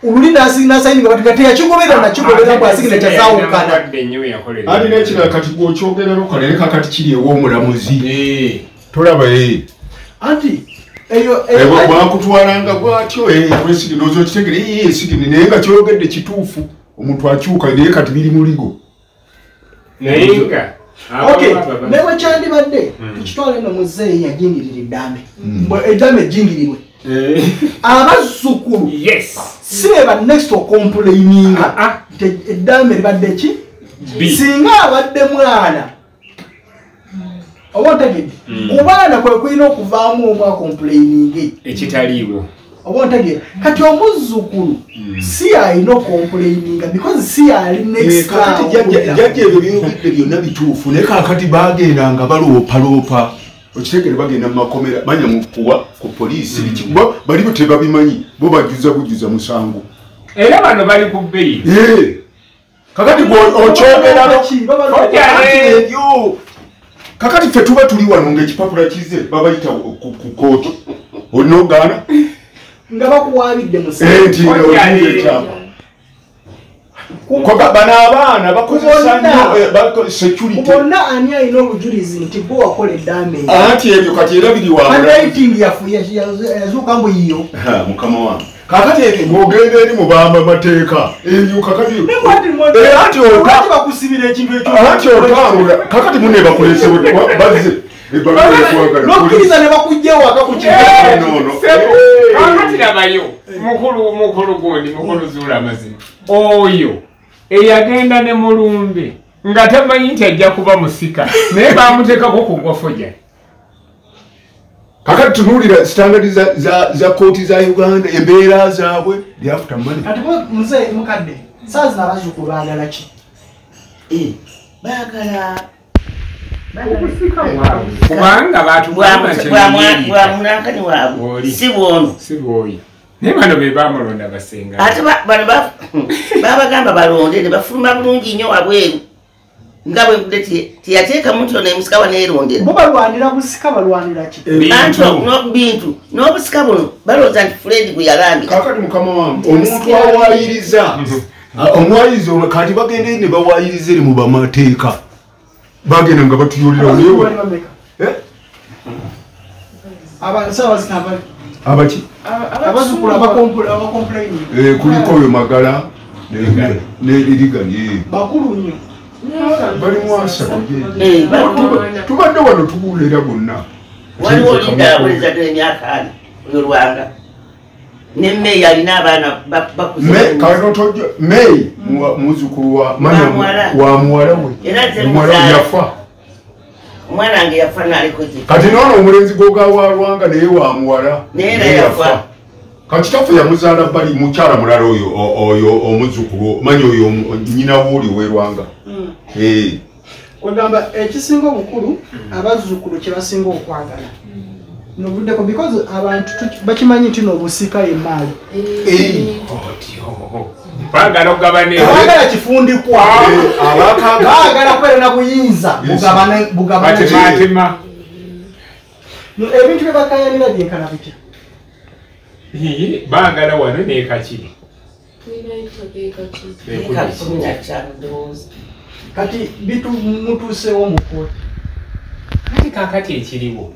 oluli nasayininga bati nga teyakigobera nakigobera bwa signature zawukana Wadde nnyo yakolera. ati nekirala kati gwokyogerako kaleka kati kiri ew'omulamuzi Eh. tolaba ee anti bwakutwalanga bwatyo wesigi noza okitegere ye esigini naye nga kyogedde kituufu omuntu akyuka naye kati biri muligo naye nga okay abo baba- newe kyandibadde tukitwale no muzeeyi yajingirira eddaame mbwe eddaame ejingirirwe Eh. abazzukulu yes. si be ba next ocomplaininga Ah, ah. nti eddaame libadde ki? B. singa abadde mwana oba ontegedde ku baana kwe kulina okuvaamu omu akomplaininge ekitaliiwo oba ontegeera kati omuzzukulu si alina okomplaininga because si ali next kakati jajja ebyo byogedde byonna bituufu. Naye kakati bagenda nga baloopaloopa. Okitegere bagenda mu makomera manya mu kuwa ku poliisi biki kuba bali bo tebabimanyi bo bajjuza bujjuza musango. Era bano bali ku bbeeyi. Eh, kakati gwe okyogerano Ojja, eh. ebyo! Kakati ffe tuba tuli wano ngaekipapula kize babayita ku ku kooto. Olinogaana nga Koga bano abaana bakozesa Bonna. nnyo eh, bako- security. bonna ani alina obujulizi nti gwe wakola eddaame eyo anti ebyo kati era biri yafu yazuuka mbu iyo Ha, mukama wange. Kakati ebyo ng'ogenda eri mu bamba mateeka ebyo kakati Eh, anti ota- bakusibira ekintu anti otambula kakati bazze ebbaluwa ekwagala nokkiriza ne bakujja ewaka ku labayo mukulu mukulu gundi mukulu zuula amazima oyo eyagenda ne mulumbe nga tamanyi nti ajja kuba musika. Naye bamuteekako ku gwafoja kakati tunuulira standard za- za- za kooti za uganda embeera zaabwe the after money. Kati mukadde saazina abazzukulu baagala ki? Eh, baagala kubanga bwamunankani waabwe si bwono. Si bwoyo. Naye bano be bamulonda basenga. Ate ba- bano ba- babagamba balonde ne bafuluma bulungi nnyo wabweru nga bwe teyateekamu nti ono emusika waneerondera bo balwanira busika balwanira ki? Bintu. n'obusika buno balowooza nti fred gwe yalambika kakati mukama wange omuntu awayiriza [LAUGHS] omwayiriza kati bagenda ne bawayiriza eri mu bamateeka bagenda nga batuyulira abali- abaki? Eh, kuliko oyo magala nnyo. Bali Eh, ba- tubadde wano tubuulira bonna. Waliwo linda awuliriza ddala emyaka ana oyo lwanga ne meeyi alina abaana ba- bakuze kanotojo mei muzukulu wa manya Wa muwala. wa muwala we. Era ze muwala we muzaala. yafa. Omwana wange yafa naaliko ki kati noona omulenzi gogawalwanga naye wa muwala Naye era naye yafa. kakitaffe yamuzaala bali mukyala mulala oyo oyo omuzukulu manyi oyo nyina wooli owerwanga Eh, kwegamba ekisinga obukulu abazzukulu kyebasinga okwagala nobuddeko because abantu bakimanyi nti noobusika emaali Eh. baagala okugabana baagala kifundikwa eh, baagala buyinza. Bugabane bugabane batematema No, ebintu bye bakayanira byenkana bitya? Baagala wano nekakiri eka kumi na ttaano ndowooza kati bitu mutuusewo mu kooti kati kakati ekiriwo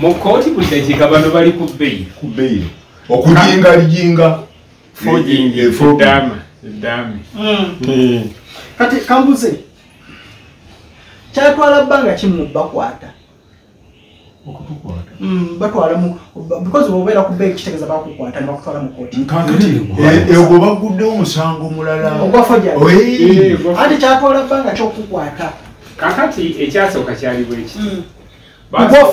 mu kooti buli dakiika bano bali ku bbeyi ku bbeeyi. Okujingalijinga fojingi Eh, eh, eddaama eddaame. Kati kambuze kyatwala bbanga kimu bakwata? Mm, batwala mu because bwobeera ku bbeeyi kitegeeza bakukwata ne bakutwala mu kooti ebwo baguddewo omusango mulala ogwa fojali Oi. anti kyatwala bbanga kyokukwata. Kakati ekyasooka kyali bweki ogwa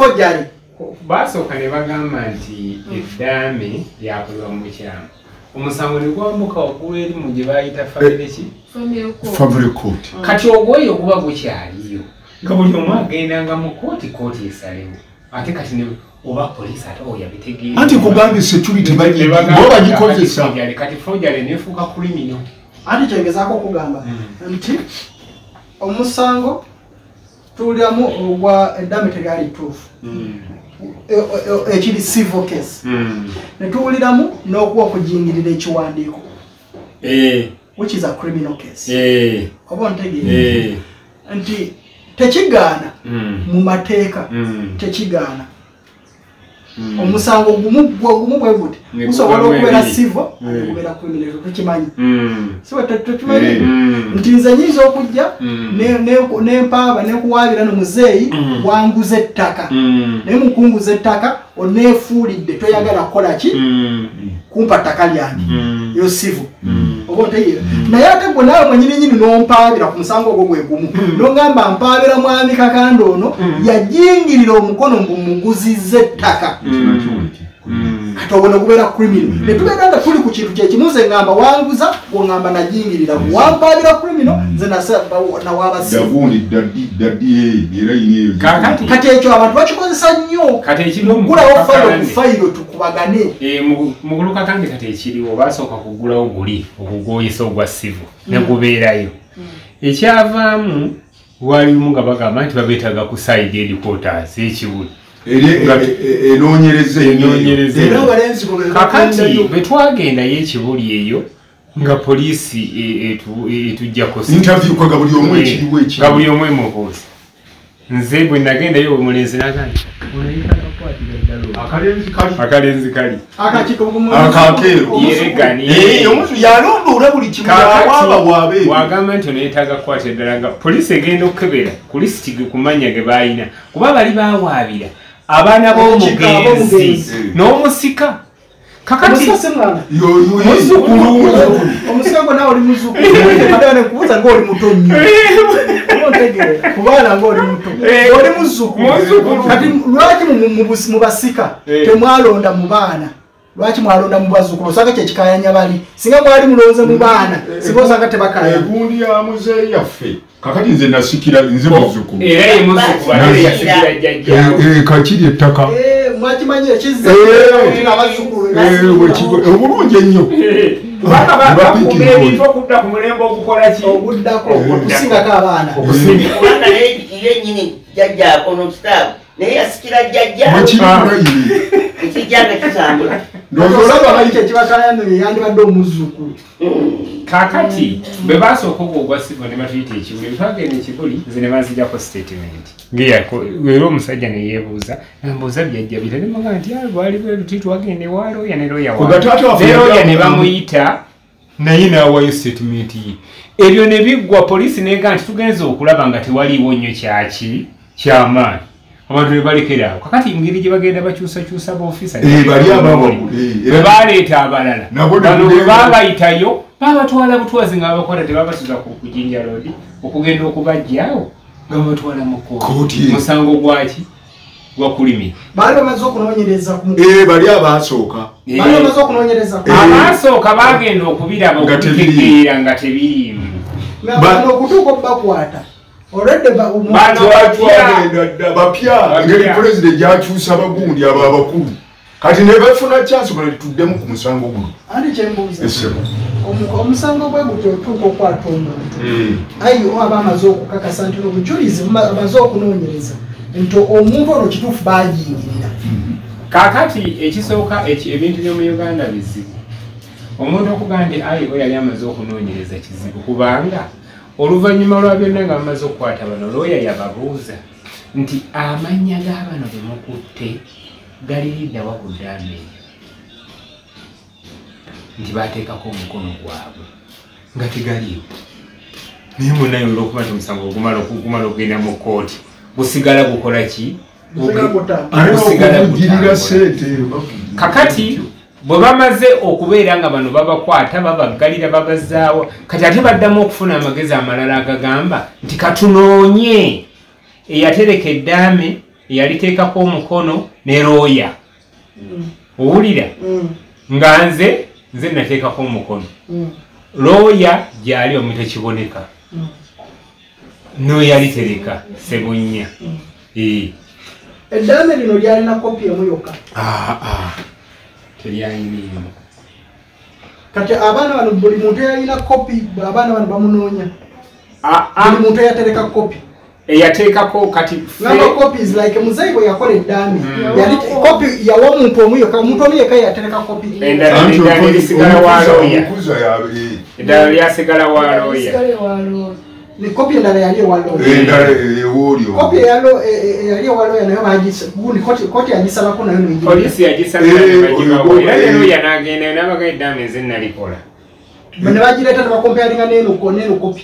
fojali basooka ne bagamba nti eddaame lyakolebwa mu bukyamu. Omusango ne gwambuka waggulu erimu gye bayita family court. Kati ogweyo guba gukyaliyo nga buli omu agendanga mu kooti kooti esalewo. Ate kati oba poliisi ate oyo yabitegeera. Anti kugambye security kati bagikozesa. Kati fojale nefuuka kulimino anti kyengezaako okugamba nti omusango tuwuliramu ogwa eddaame teryali tuufu E- e- e- ekiri civil case. Ne tuwuliramu n'okuba okujingirira ekiwandiiko. Which is a criminal case. Oba ontegeere? Nti tekigaana. Mu mateeka tekigaana omusango gumu bwe guti gusobola okubeera ebiri. civil Mm. ate gubeera criminal tukimanyi siwe Eh. tukimanyi nti nze nyinza okujja ne- ne- nempaaba nekuwaabira nomuzeeyi wanguza ettaka. Naye mukunguza ettaka oneefuulidde toyagala kukola ki kumpa ttaka lyange. Yo sivu. Oba otegeera naye ate gwe naawe mwenyininyini nompaabira ku musango ogwo gwe gumu. Nogamba mpaabira mwami kakanda ono yajingirira omukono ngumuguziza ettaka kati obwo negubeera criminal. Netubeera nga tuli ku kintu kyekimu nze ngamba wanguza gweŋŋamba najingirira wampaabira criminal nze nasa- nawabasivu davundi dadi dadi eh, era yineyo Kakati. kati ekyo abantu bakikozesa nnyo. Kati ekiriwo gulawo fayiro ku fayiro tukubagane. Mugulukakande kati ekiriwo basooka kugulawo guli okugoyesa ogwa sivu negubeerayo ekyavaamu walimu nga bagamba nti babeetaga ku side headquarters ekibuli enoonyereza Enoonyereza era enyo. abalenzi bo be kakati bagendayo. bwe twagendayo ekibuli eyo nga poliisi e- etu- etuggyako interview kwaga buli omu ekiriwo nga buli omu emubuuza nze bwe nagendayo omulenzi nagandi akalenzi kali. Eh, yalondola buli kimu yawaaba bwabeebi wagamba nti onetaaga kukwata eddala nga poliisi egenda okukebera ku lisiti ge kumanya ge balina kuba bali bawaabira abaana b'omugenzi n'omusika kakati Muzzukulu. omusikango nawe oli muzukulu ate nekubuuza ngaoli muto nnyo kubaana ngaoli muto Eh, oli muzzukulu. kati lwaki mu- mu busi- mu basika Eh. temwalonda mu baana lwaki mwalonda mu bazzukulu? Osanga kyekikayanya bali. Singa mwali mulonze mu baana singa osanga tebakayanya egundi ya muzeeyi yaffe. Kakati nze nasikira nze Eh, eh, kakiri ettaka. Eh, Eh. Eh, obulungi ennyo. Ebintu okudda ku mulembe okukola ki? Obuddako okusingako abaana. Yennyini jjajjaako n'okitaabu naye yasikira wekiri bulayini ekijjanga kitambula yandibadde omuzzukulu kakati bwe basooka ogwo ogwa sivo ne batuyita ekibuli twagenda ekibuli nze ne banzijako statement. Era omusajja ne yeebuuza nambuuza byajja bita nemaga nti "Ah, lwali bwe luti twagenda ewa looya ne looya wa-" Kuga taata waffe ne bamuyita naye n'awayo statement ye. ebyo ne biggwa poliisi neega nti tugenze okulaba nga tewaliiwo nnyo kyaki kyamaanyi abantu ne balekera awo kakati ngeri gye bagenda bakyusakyusa baofisa Eh, bali abamu, eh, bwe era- baleeta abalala Nabo ne bano bwe kugenda- babayitayo babatwala butwazi nga babakwata tebabasuza ku kujinja loodi okugenda okubajjaawo nga babatwala mu Kooti. kooti musango gwaki gwakulimira baali bamaze okunoonyereza ku Eh, bali abasooka. Baali bamaze okunoonyereza ku Eh. abasooka bagenda okubiraba Nga okubitegeera nga tebiriimu. Nga ba- bano okutuuka obubakwata olwedde ba- omu- Bano twagenda dda bapya Bapya. ngeri pulezidenti gyakyusa abagundi abo abakulu kati ne bafuna chansi bala tuddemu ku musango guno anti kyembuuza omusango bwe gutyo otuuka okwata omuntu ayi aba amaze okukakasa nti obujulizi buma- amaze okunoonyereza nti omuntu ono kituufu baagiyingirira kakati ekisooka eki- ebintu byomu uganda bizibu. Omuntu okugaa nti ayibo yali amaze okunoonyereza kizibu. Kubanga oluvannyuma lwa byonna nga bamaze okukwata bano looya yababuuza nti amannya g'abano bemukutte galiriddawa ku ddaama eyo? Nti bateekako omukono gwabwe nga tegaliiwo. Naye munaye olwokuba nti omusango gumala okugenda mu kooti gusigala gukola ki? Gusigala kakati bwe bamaze okubeera nga bano babakwata babaggalira babazaawa kati ate baddamu okufuna amagezi amalala agagamba nti katunoonye. Eyatereka eddaame eyaliteekako omukono ne looya. Owulira? Mm, nga nze nze nateekako omukono. Mm, looya gyali omuntu ekiboneka mm. noyalitereka sebunnya Eh, eddaame lino lyalina kopi emu yokka teryayiniimu kati abaana bano buli muntu eyalina kopi abaana bano bamunoonya. Buli muntu eyatereka kopi eyateekako kati copies like muzeyi bwe yakola eddaame yali kopi yawa omuntu omu yokka omuntu omu yekka yatereka kopi eddala erisigala wa looya eddala lyasigala wa looya Isikale waliwo. ni kopi endala yali ewalo endala ewoolyo kopi eyalo- e- e- eyali nayo bagisa gundi koti- koti yagisalako nayo poliisi yagisabira Eh, nebagibawo oyo- era ne eh. bagireeta nebakompayaringa neno kopi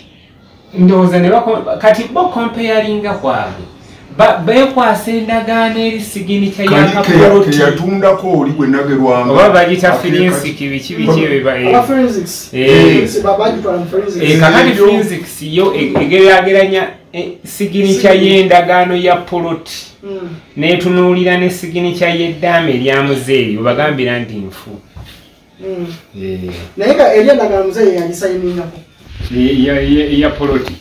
ndowooza kati bo kompeyalinga kwabwe beekwasa endagaano eri siginica yakapoloti keyatundako oli gwe nagerwanga. Oba bagita firinsiki biki biki ebyo ba- aba forensics. Eh. Eh, forensics yo e- egeraageranya eh, siginica y'endagaano ya poloti Mm. netunuulira ne siginica y'eddaama eryamuze eryo bagambira nti nfu. Mm. naye nga eri endagala muzeyi yagisayiningako Eh, ya- ya- ya poloti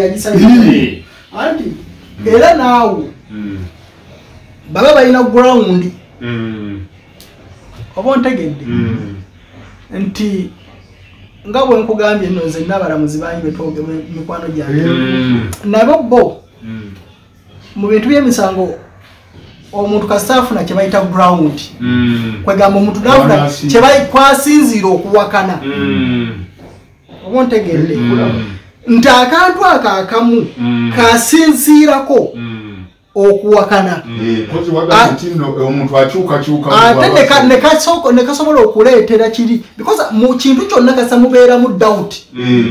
yagisayiningako Eh. anti era naawe Mm. baba balina ground Mm. oba ontegedde Mm. nti nga bwe nkugambye nno nze nabalamuzi bangi betwoge mikwano gyange Mm. nabo bo Mm. mu bintu by'emisango omuntu kasita afuna kye bayita ground Mm. kwegamba omuntu nafuna Wanasi. kye bayi- kwasinziira okuwakana Mm. oba ontegedde Mm. Nti akantu ako akamu Mm. kasinziirako Mm. okuwakana. Nno omuntu akyukakyuka mu ate ne kasobola okuleetera kiri. Because mu kintu kyonna kasa mubeeramu doubt. Mm.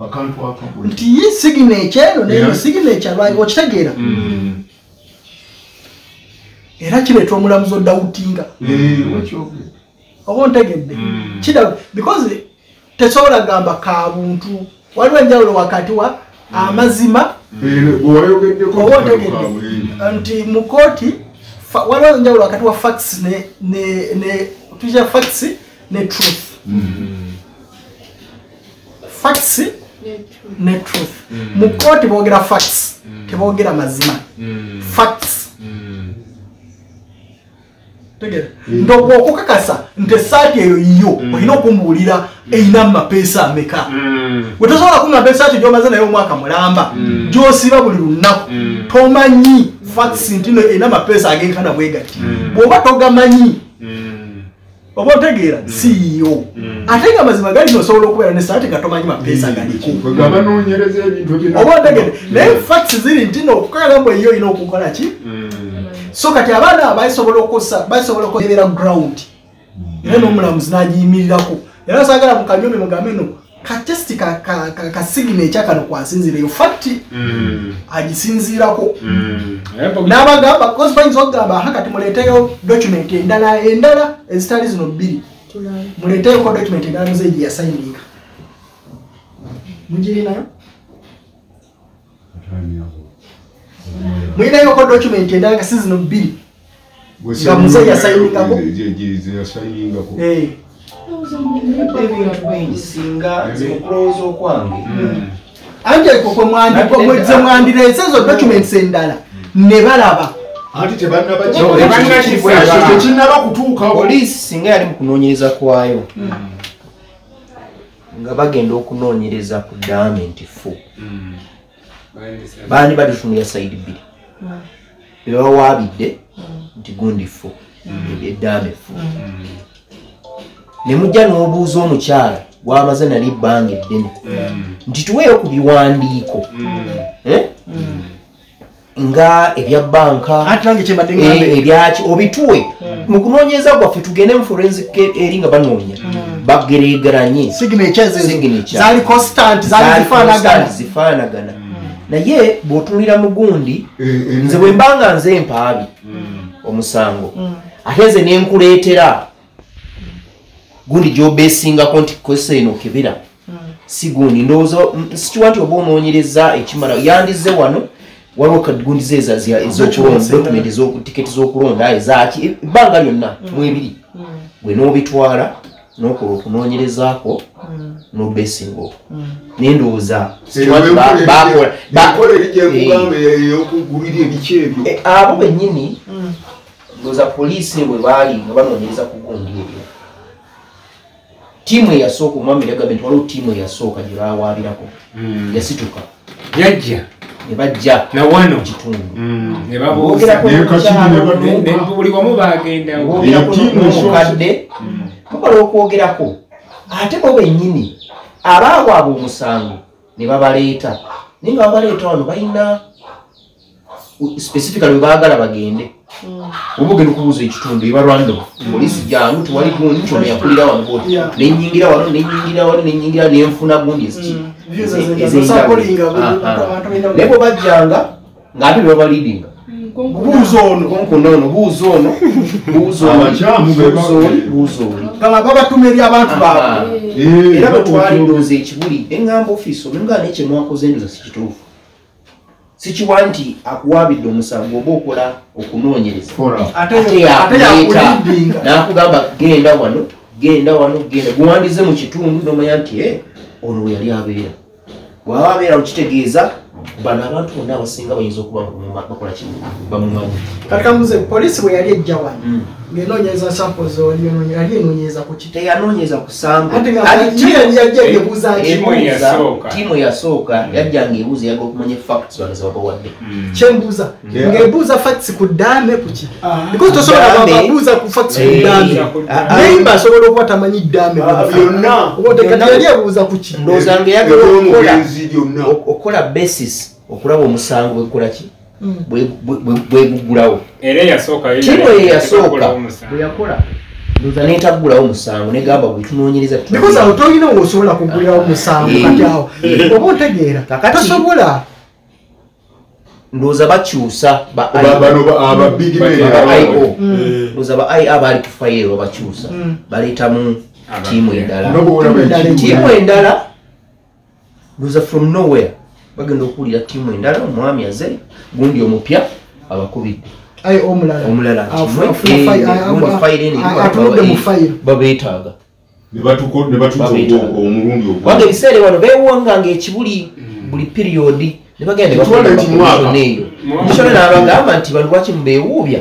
akabwe nti ye signature eno neno Yeah. signature lwa okitegeera. Era kireeta omulamuzi odawutinga oba ontegedde? Because tesobola gamba ka buntu waliwo enjawulo wakati wa amazima oba ontegedde nti mu kooti waliwo enjawulo wakati wa fax ne ne ne tuja fax ne truth. Fax ne truth. mu kooti boogera fax teboogera mazima. Mm. Mm. Nti okukakasa nti esaati eyo yo olina okumbuulira erina mumapeesa ameka Mm. wetosobola kumapa esaati gyomaze naye omwaka mulamba Mm. gyosiba buli lunaku Mm. tomanyi fax nti erina mapeesa agenkana bwe gati Mm. bw'oba togamanyi Mm. oba otegeera siiyo Mm. ate nga mazima gali nosobola okubeera nesaati nga tomanyi mapeesa galiko kwega banoonyereza ebintu ebyo oba otegedde naye fax ziri nti no okukakala mbwe yo olina okukola ki Mm. So kati abaana basobola okusa basobola okubeera ground. Era n'omulamuzi n'agiyimirirako. Era osagala mu kanyumi mugambe no katesti kasigine kano kwasinziira eyo fakti Mm. agisinziirako. Mm. N'abagamba kozi bayinza okugamba aha kati muleeteyo document endala endala ezitali zino bbiri. Muleeteyoko document endala muze gye yasayininga mugirinayo muyinayoko document endala nga si zino bbiri Nga muzeeyi yasayiningako. yasayiningako Eh, singa zimukulowooza okwange anti kwe mwandireese ezo documents endala. Ne balaba. Anti Tebannakisaba. tekinaba kutuukawo poliisi singa yali mu kunoonyereza kwayo. Nga bagenda okunoonyereza ku damenti fu baani balitunulya sayidi bbiri. Bebawaabidde nti gundi fu eddaame fu ne mujja n'obuuza omukyala gwamaze nali ebbanga eddene nti tuweeyo ku biwandiiko? Eh? nga ebya banka Eh, ebyaki obituwe. Mu kunoonyereza gwaffe tugende mu forensic eri nga banoonya. Bageregeranye zifaanagana naye bw'otunulira mu gundi Eh, eh, nze bwe mbanga nze empaabi omusango. Ate nze ne nkuleetera. Gundi gyobeesingako nti kozesa eno okebera si gundi. Ndowooza mm, sikiwa nti oba onoonyereza ekimala yandize wano waliwo kagundi ze eza- eza- ez'okulonda document ezo- tiketi z'okulonda ezaki ebbanga lyonna mu ebiri bwe n'obitwala n'okola okunoonyerezaako n'obeesinga okwo. Naye ndowooza Eh. Eh, abo bennyini ndowooza poliisi bwe baali nga banoonyereza ku gundi ebyo. Tiimu eyasooka omwami yagambye nti waliwo tiimu eyasooka gye bawaabirako yasituka. Yajja. Ne bajja na wano. mu kitundu. Ne boogerako babuuza. Ne kakiki ne n'omukyalo batuuka. Ne- ne buli wamu tiimu n'omukadde mukola okwogerako. Ate bo bennyini abaabwabwe omusango ne babaleeta. Naye nga babaleeta wano balina specifically webaagala bagende. Oba ogenda okubuuza ekitundu ebalwando polisi jangu tiwali gundi nti ono yakulira wano boti nenyingira wano nenyingira wano nenyingira nenfuna gundi eziki naye bwe bajjanga ng'ate bebabaliidinga buuza ono. Konkono ono. Buuza ono. Buuza oli nga babatuma eri abantu baabwe. Eh, era bwe bakutu- twali ndowooza ekibuli eŋŋamba ofiisi omenga naye kyemwakoze endoza si kituufu. Sikiwa nti akuwaabidde omusango oba okola okunoonyereza. Ate yakuleeta n'akugamba genda wano genda wano genda. Guwandize mu kitundu nomanya nti e ono we yali abeera. Bwaba abeera okitegeeza bano abantu bonna abasinga bayinza okuba bakola ki bamumanyi kati kambuze polisi bwe yali ejja wano Mm. ng'enoonyereza samples oli enoonye- yali enoonyereza ku kiti teyanoonyeza ku sambu Ate nga Ati tiimu tiimu- yajja ebuuza ki? Tiimu eyasooka. tiimu eyasooka yajjanga ebuuza yaga okumanya facts bano zebabawadde kyembuuza Yeah. ng'ebuuza facts ku ddaame ku ki because tosobola Ddaame. babuuza ku facts ku Eh, ddaame ah, ah. naye mba asobola okuba tamanyi ddaame Ah, byonna. oba kati yali ebuuza ku ki ndowooza nga eyagala okukola ebyomugenzi byonna ok- okukola basis okulaba omusango bwekola bwe- bweguggulawo era eyasooka yo tiimu yali- eyo yasooka tekagulawo omusango. bwe yakola. Ndowooza n'etaggulawo omusango negamba bwe tunoonyereza because awo tolina wosobola kugulirawo musango Eh. kati awo. Oba otegeera tosobola. Ndowooza bakyusa ba Ba- bano ba- ababigi Ba- be- ba- aba- IO ndowooza ba IA baali ku fayiro bakyusa. Baleetamu tiimu endala. Tiimu endala ndowooza from nowhere bagenda okuwulira tiimu endala omwami aze gundi omupya abakubidde. Ayi omulala. Omulala Afu- kimwe, afuna eh, eh, kubanga ebiseera wano beewanganga ekibuli buli piriyodi ne bagenda ne Kitwala bakola eki mwaka. commission eyo. Mwaka. mishona n'abagamba nti bano lwaki mubeewuubya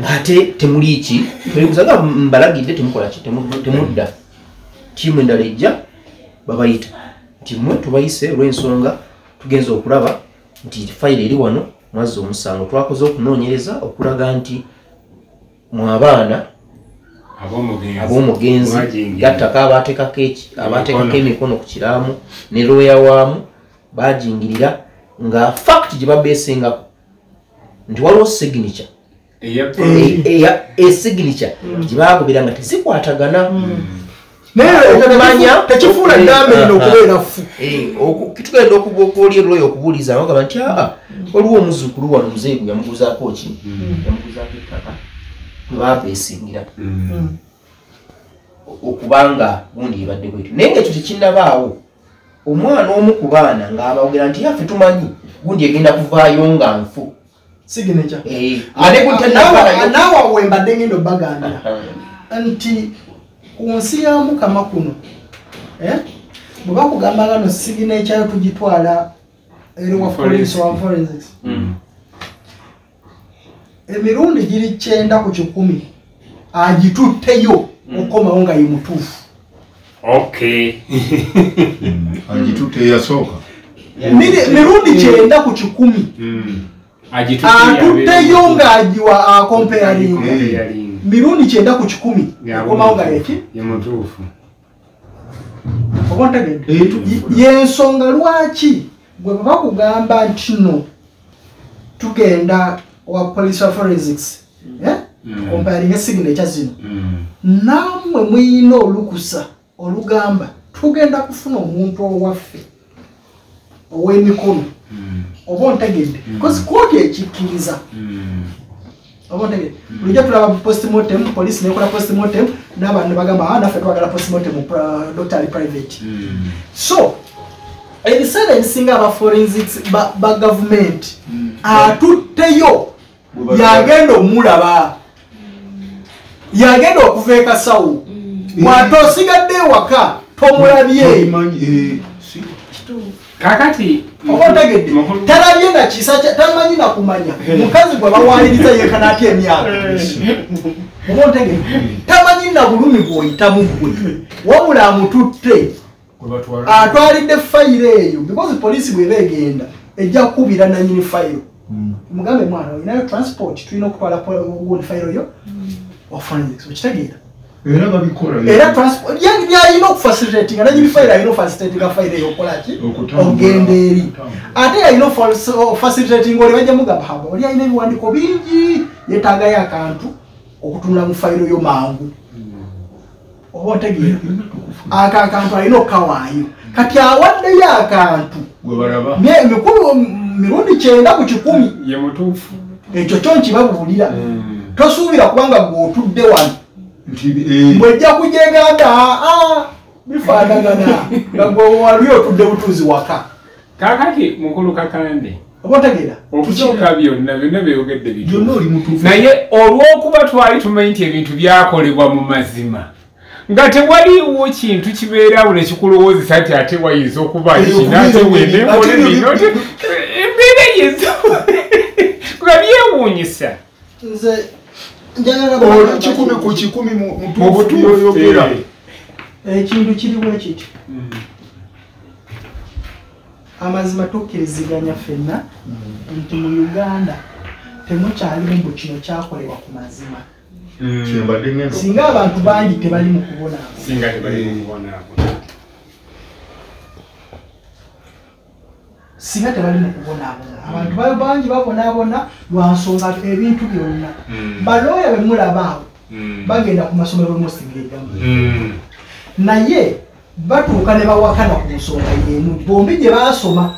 ng'ate temuli ki? Temuzaga mbalagidde temukola ki? Temu- temudda. Tiimu endala ejja babayita. Nti mmwe tubayise olw'ensonga tugenza okulaba nti fayiro eri wano mwazza omusango. Twakoze okunoonyereza okulaga nti mu abaana Ab'omugenzi. gattaka abateekako Emikono. ku kiraamu ne looya waamu bagingirira nga fact gye babeesingako nti waliwo signature. Eya- e- eya- esignature gye baagobera nga tezikwatagana naye tekifuula Aha. okubeera fu Eh, oku- kitugenda okuba okwoli eroyo okubuuliza bagamba nti aa waliwo omuzzukulu wano muzeegu yamuguzaako ki? Yamuguzaako ettaka. Webabeesingira okubanga gundi ebadde bwetu naye ngaekyo tekinnabaawo. Omwana omu ku baana ng'abawogera nti yaffe tumanyi gundi egenda kuvaayo nga nfu. Signature. Eh, ate naawe wembadde ngenda obbagambira. Nti ku nsi ya mukama kuno eh, bwe bakugamba gano signature tugitwala eri wa police wa forensics. Mm. emirundi giri kyenda ku kikumi agitutteyo okukomawo nga ye mutuufu. Okay. [LAUGHS] Agitutte eyasooka Miri- mirundi kyenda ku kikumi Mm. Atutteyo ng'agiwa Comparing. mirundi kyenda ku kikumi Ya okukomawo nga yeki oba ntegedde yensonga lwaki gwe baba kugamba nti no tugenda wa police forensics eh? Mm. comparing esignature zino Mm. nammwe muyina olukusa olugamba tugenda kufuna omuntu owaffe ow'emikono Mm. Oba ontegedde. Bcause kooti ekikkiriza. Mm. oba ontegedde. Bulijjo tulaba postmortem police nekola postmortem n'abantu bagamba "Ah, naffe twagala postmortem doctor ali private. Mm. so ebiseera ebisinga aba forensics ba, gavumenti atutteyo yagenda omulaba. Yagenda okuva ekasawo bwate osigadde ewaka tomulabye. Eh, kakati oba otegedde Mukulu- talabye kya- tamanyi na kumanya mukazi gwe bawaliriza yekana atya emyaka oba otegedde tamanyi na bulumi bw'oyitamu gwe wabula amututte atwalidde fayiro eyo because poliisi bweba egenda ejja kukubira nanyini fayiro mugambe mwana olinayo transport tulina okutwala fayiro yo wa forensics okitegeera era babikola era transport ya- byalina okufacilitatinga nanyini fayiro alina ofacilitatinga fayiro eyo okolaki Okutambula. ogenda eri. Ate yalina ofacilitatinga oli bajja mugamba haba oli alina ebiwandiiko bingi yetaagayo akantu okutunula mu fayiro yo mangu. Oba otegeera ako akantu alina okukawaayo kati awaddeyo akantu mikulu mirundi kyenda ku kikumi ekyo kyo nkibabuulira. Mm. tosuubira kubanga gweotudde wano bwejja kujeganda aa bifaanagana. [LAUGHS] Nga gwe wali otudde butuuzi waka. Kakati mukulu kakande oba otegeera? okusooka byonna byonna bituufu. Byonna oli mutuufu. Naye olw'okuba twali tumanyi nti ebintu byakolebwa mu mazima nga tewaliwo kintu kibeerawo nekikulowoozesa nti ate wayinza okuba Eyo kino ate okubeera wene ate nkole ebyo bino bi- embeera yezo [LAUGHS] nga byewuunyisa. Nze oli kikumi ku kikumi mu byoyogera eh. ekintu kiriwo ekiti amazima tukkiriziganya ffenna nti mu uganda temukyalimu mbu kino kyakolebwa ku mazima. Ngenda singa abantu bangi tebali mu kubonaabo singa tebali mukubonaako singa tebali mu kubonaabona abantu ba- bangi babonaabona lwa nsonga ebintu byonna Mm. balooya be mulaba awo Mm. bagenda ku masomero lmusigegamu Mm. naye batuuka ne bawakana ku nsonga yemu bombi gye basoma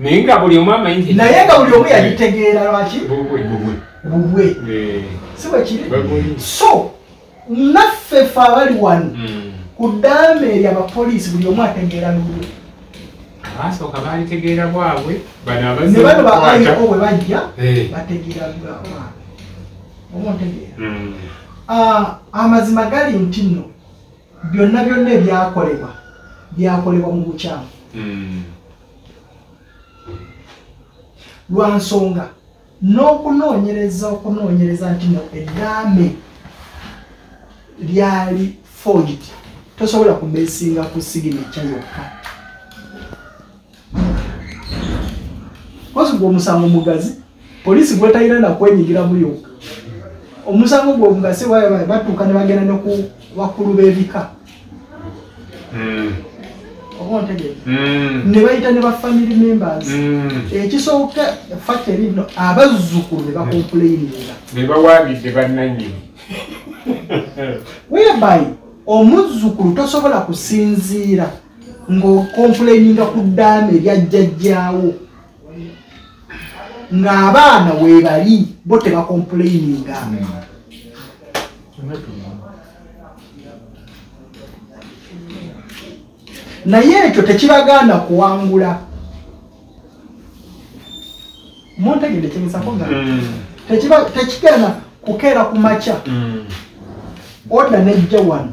naye nga buli omu amanyi naye nga buli omu yagitegeera lwaki Bubwe. Eh. si bwe kiri so naffe fe abali wano Mm. ku ddaama eri abapoliisi buli omu ategeera lulwe abasooka balitegeera bwabwe bano ne abazze bano ba okukwata. IO bwe bajja Eh. bategeera bwabwe oba ontegeera Mm. Ah, amazima gali nti nno byonna byonna ebyakolebwa byakolebwa mu bukyamu Mm. lwa nsonga n'okunoonyereza okunoonyereza nti no eddaame lyali forged tosobola kubeesinga ku signature yokka kosi gwe omusango mugazi poliisi gwetalina nakwenyigira mu yokka omusango gwe omugasi ba- batuuka ne bagenda ne ku bakulu b'ebika. Mm. oba ontegeera Mm. ne bayita ne ba family members. Mm. ekisooka fakeri nno abazzukulu ne bakompuleininga be [LAUGHS] bawaabidde bannannyini. [LAUGHS] Whereby omuzzukulu tosobola kusinziira ng'okompuleininga ku ddaama eryajjajjaawo ng'abaana weebali bo tebakompuleininga naye ekyo tekibaganda kuwangula. Muntegedde kyemisakogamba Tekiba- tekigenda kukeera ku makya. Oda nejja wano.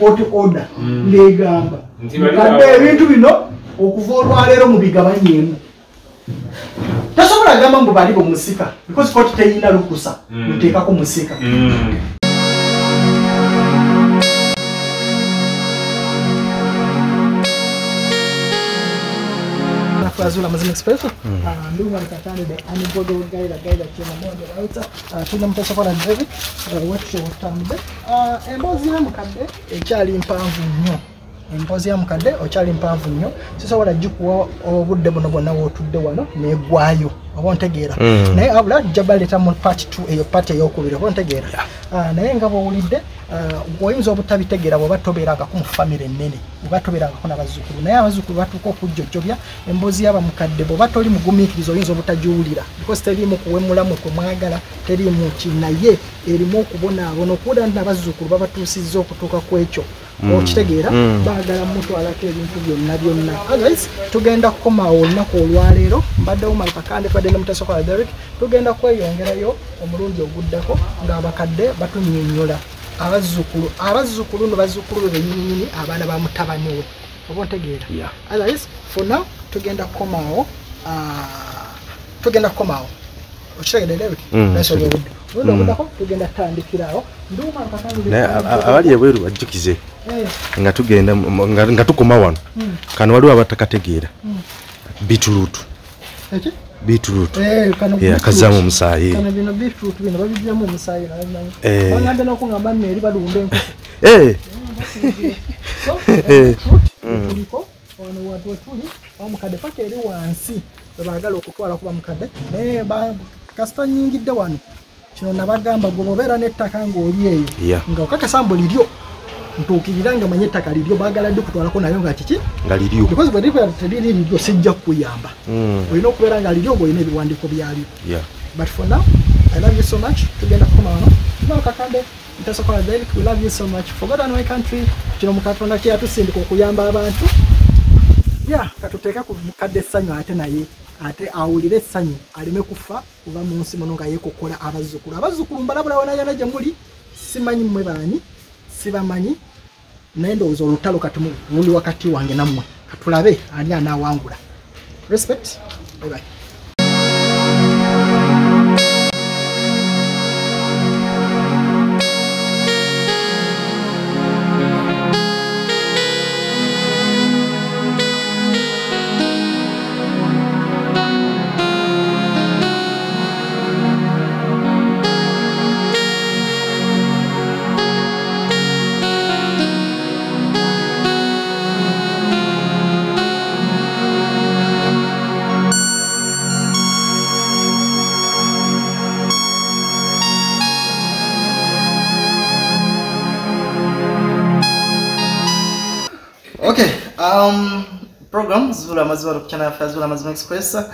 Oti oda ng'egamba. Bali mukadde awo. ebintu bino okuva olwaleero mubigabanyeemu tasobola agamba mbu bali bumusika because koti teyina lukusa Mm. muteekako musika. Nafuazula mazima express. Ah, ndugu alikatandide anibodo gaida gaida kyema moja baita tulina mutasokola david wetushe otambudde emboozi yamukadde ekyali mpanvu nnyo emboozi yamukadde okyali mpanvu nnyo sisobola gikuwa obudde buno bwonna wootudde wano negwayo oba ontegeera naye abula jja baleeta mu part 2 eyo part eyokubiri oba ontegeera Ah, naye nga bwowulidde ah, oyinza obutabitegeera bweba tobeerangako mu famire ennene oba tobeerangako n'abazzukulu naye abazzukulu batuuka okujjojjobya emboozi y'abamukadde bw'oba toli mugumiikiriza oyinza obutagiwulira because teriimu kuwemulamu kwemwagala teriimu ki naye erimu okubonaabona okuwulira n'abazzukulu babatuusizza okutuuka ku ekyo okitegeera baagala mutwalako ebintu byonna. Byonna otherwise tugenda kukomaawo olunaku olwaleero mbaddewo malukakande badde ne mutasokola derek tugenda kweyongerayo omulundi oguddako ng'abakadde batunyonyola abazzukulu abazzukulu no bazzukulu be benyininyini abaana ba mutabani we. Oba ontegeera? Otherwise for now tugenda kukomaawo ah, tugenda kukomaawo okitegedde nasobola kitegeddde. obudde omulundi oguddako tugenda tutandikiraawo nduuma Malukakande naye a- abali ebweru bajjukize. Eh, nga tugenda nga tukoma wano. Kano waliwo abatakategeera. Bituluutu. Eki? Bituluutu. Eh, kano Yeah, beetroot. kazaamu omusaayi. bino beetroot bino babigiramu omusaayi Eh. bagambe n'okugamba nno eri balunda [LAUGHS] Eh, beetroot [LAUGHS] tuliko wano watu wetuli omukadde paka eri wansi. Webaagala okutwala kuba mukadde naye kasita nyingidde wano kino nabagamba gwe bobeera n'ettaka ng'oli eyo nga okakasa mbu liryo ntuukirira nga manye ettaka liryo baagala dde okutwalako nayo nga kiki nga liryo because bwe lirikuba teriri liryo sijja kukuyamba Mm, olina okubeera nga liryo ng'olina ebiwandiiko byalyo. But for now, I love you so much. Tugenda kukoma wano. Tunawo kakande. Ntasokola Derek, we love you so much. For God and my country. Kino mu Katonda kye yatusindika okuyamba abantu. Yeah, katuteeka ku mukadde essanyu ate naye ate awulire essanyu aleme kufa kuva mu nsi muno nga yeekokola abazzukulu. Abazzukulu mbalabulawo nayana gye muli simanyi mmwe baani sibamanyi. Naye ndowooza olutalo kati mu- luli wakati wange nammwe katulabe ani anaawangula. Respect bye bye Okay, um, program Zula Mazima Channel ya Zula Mazima Express. Uh,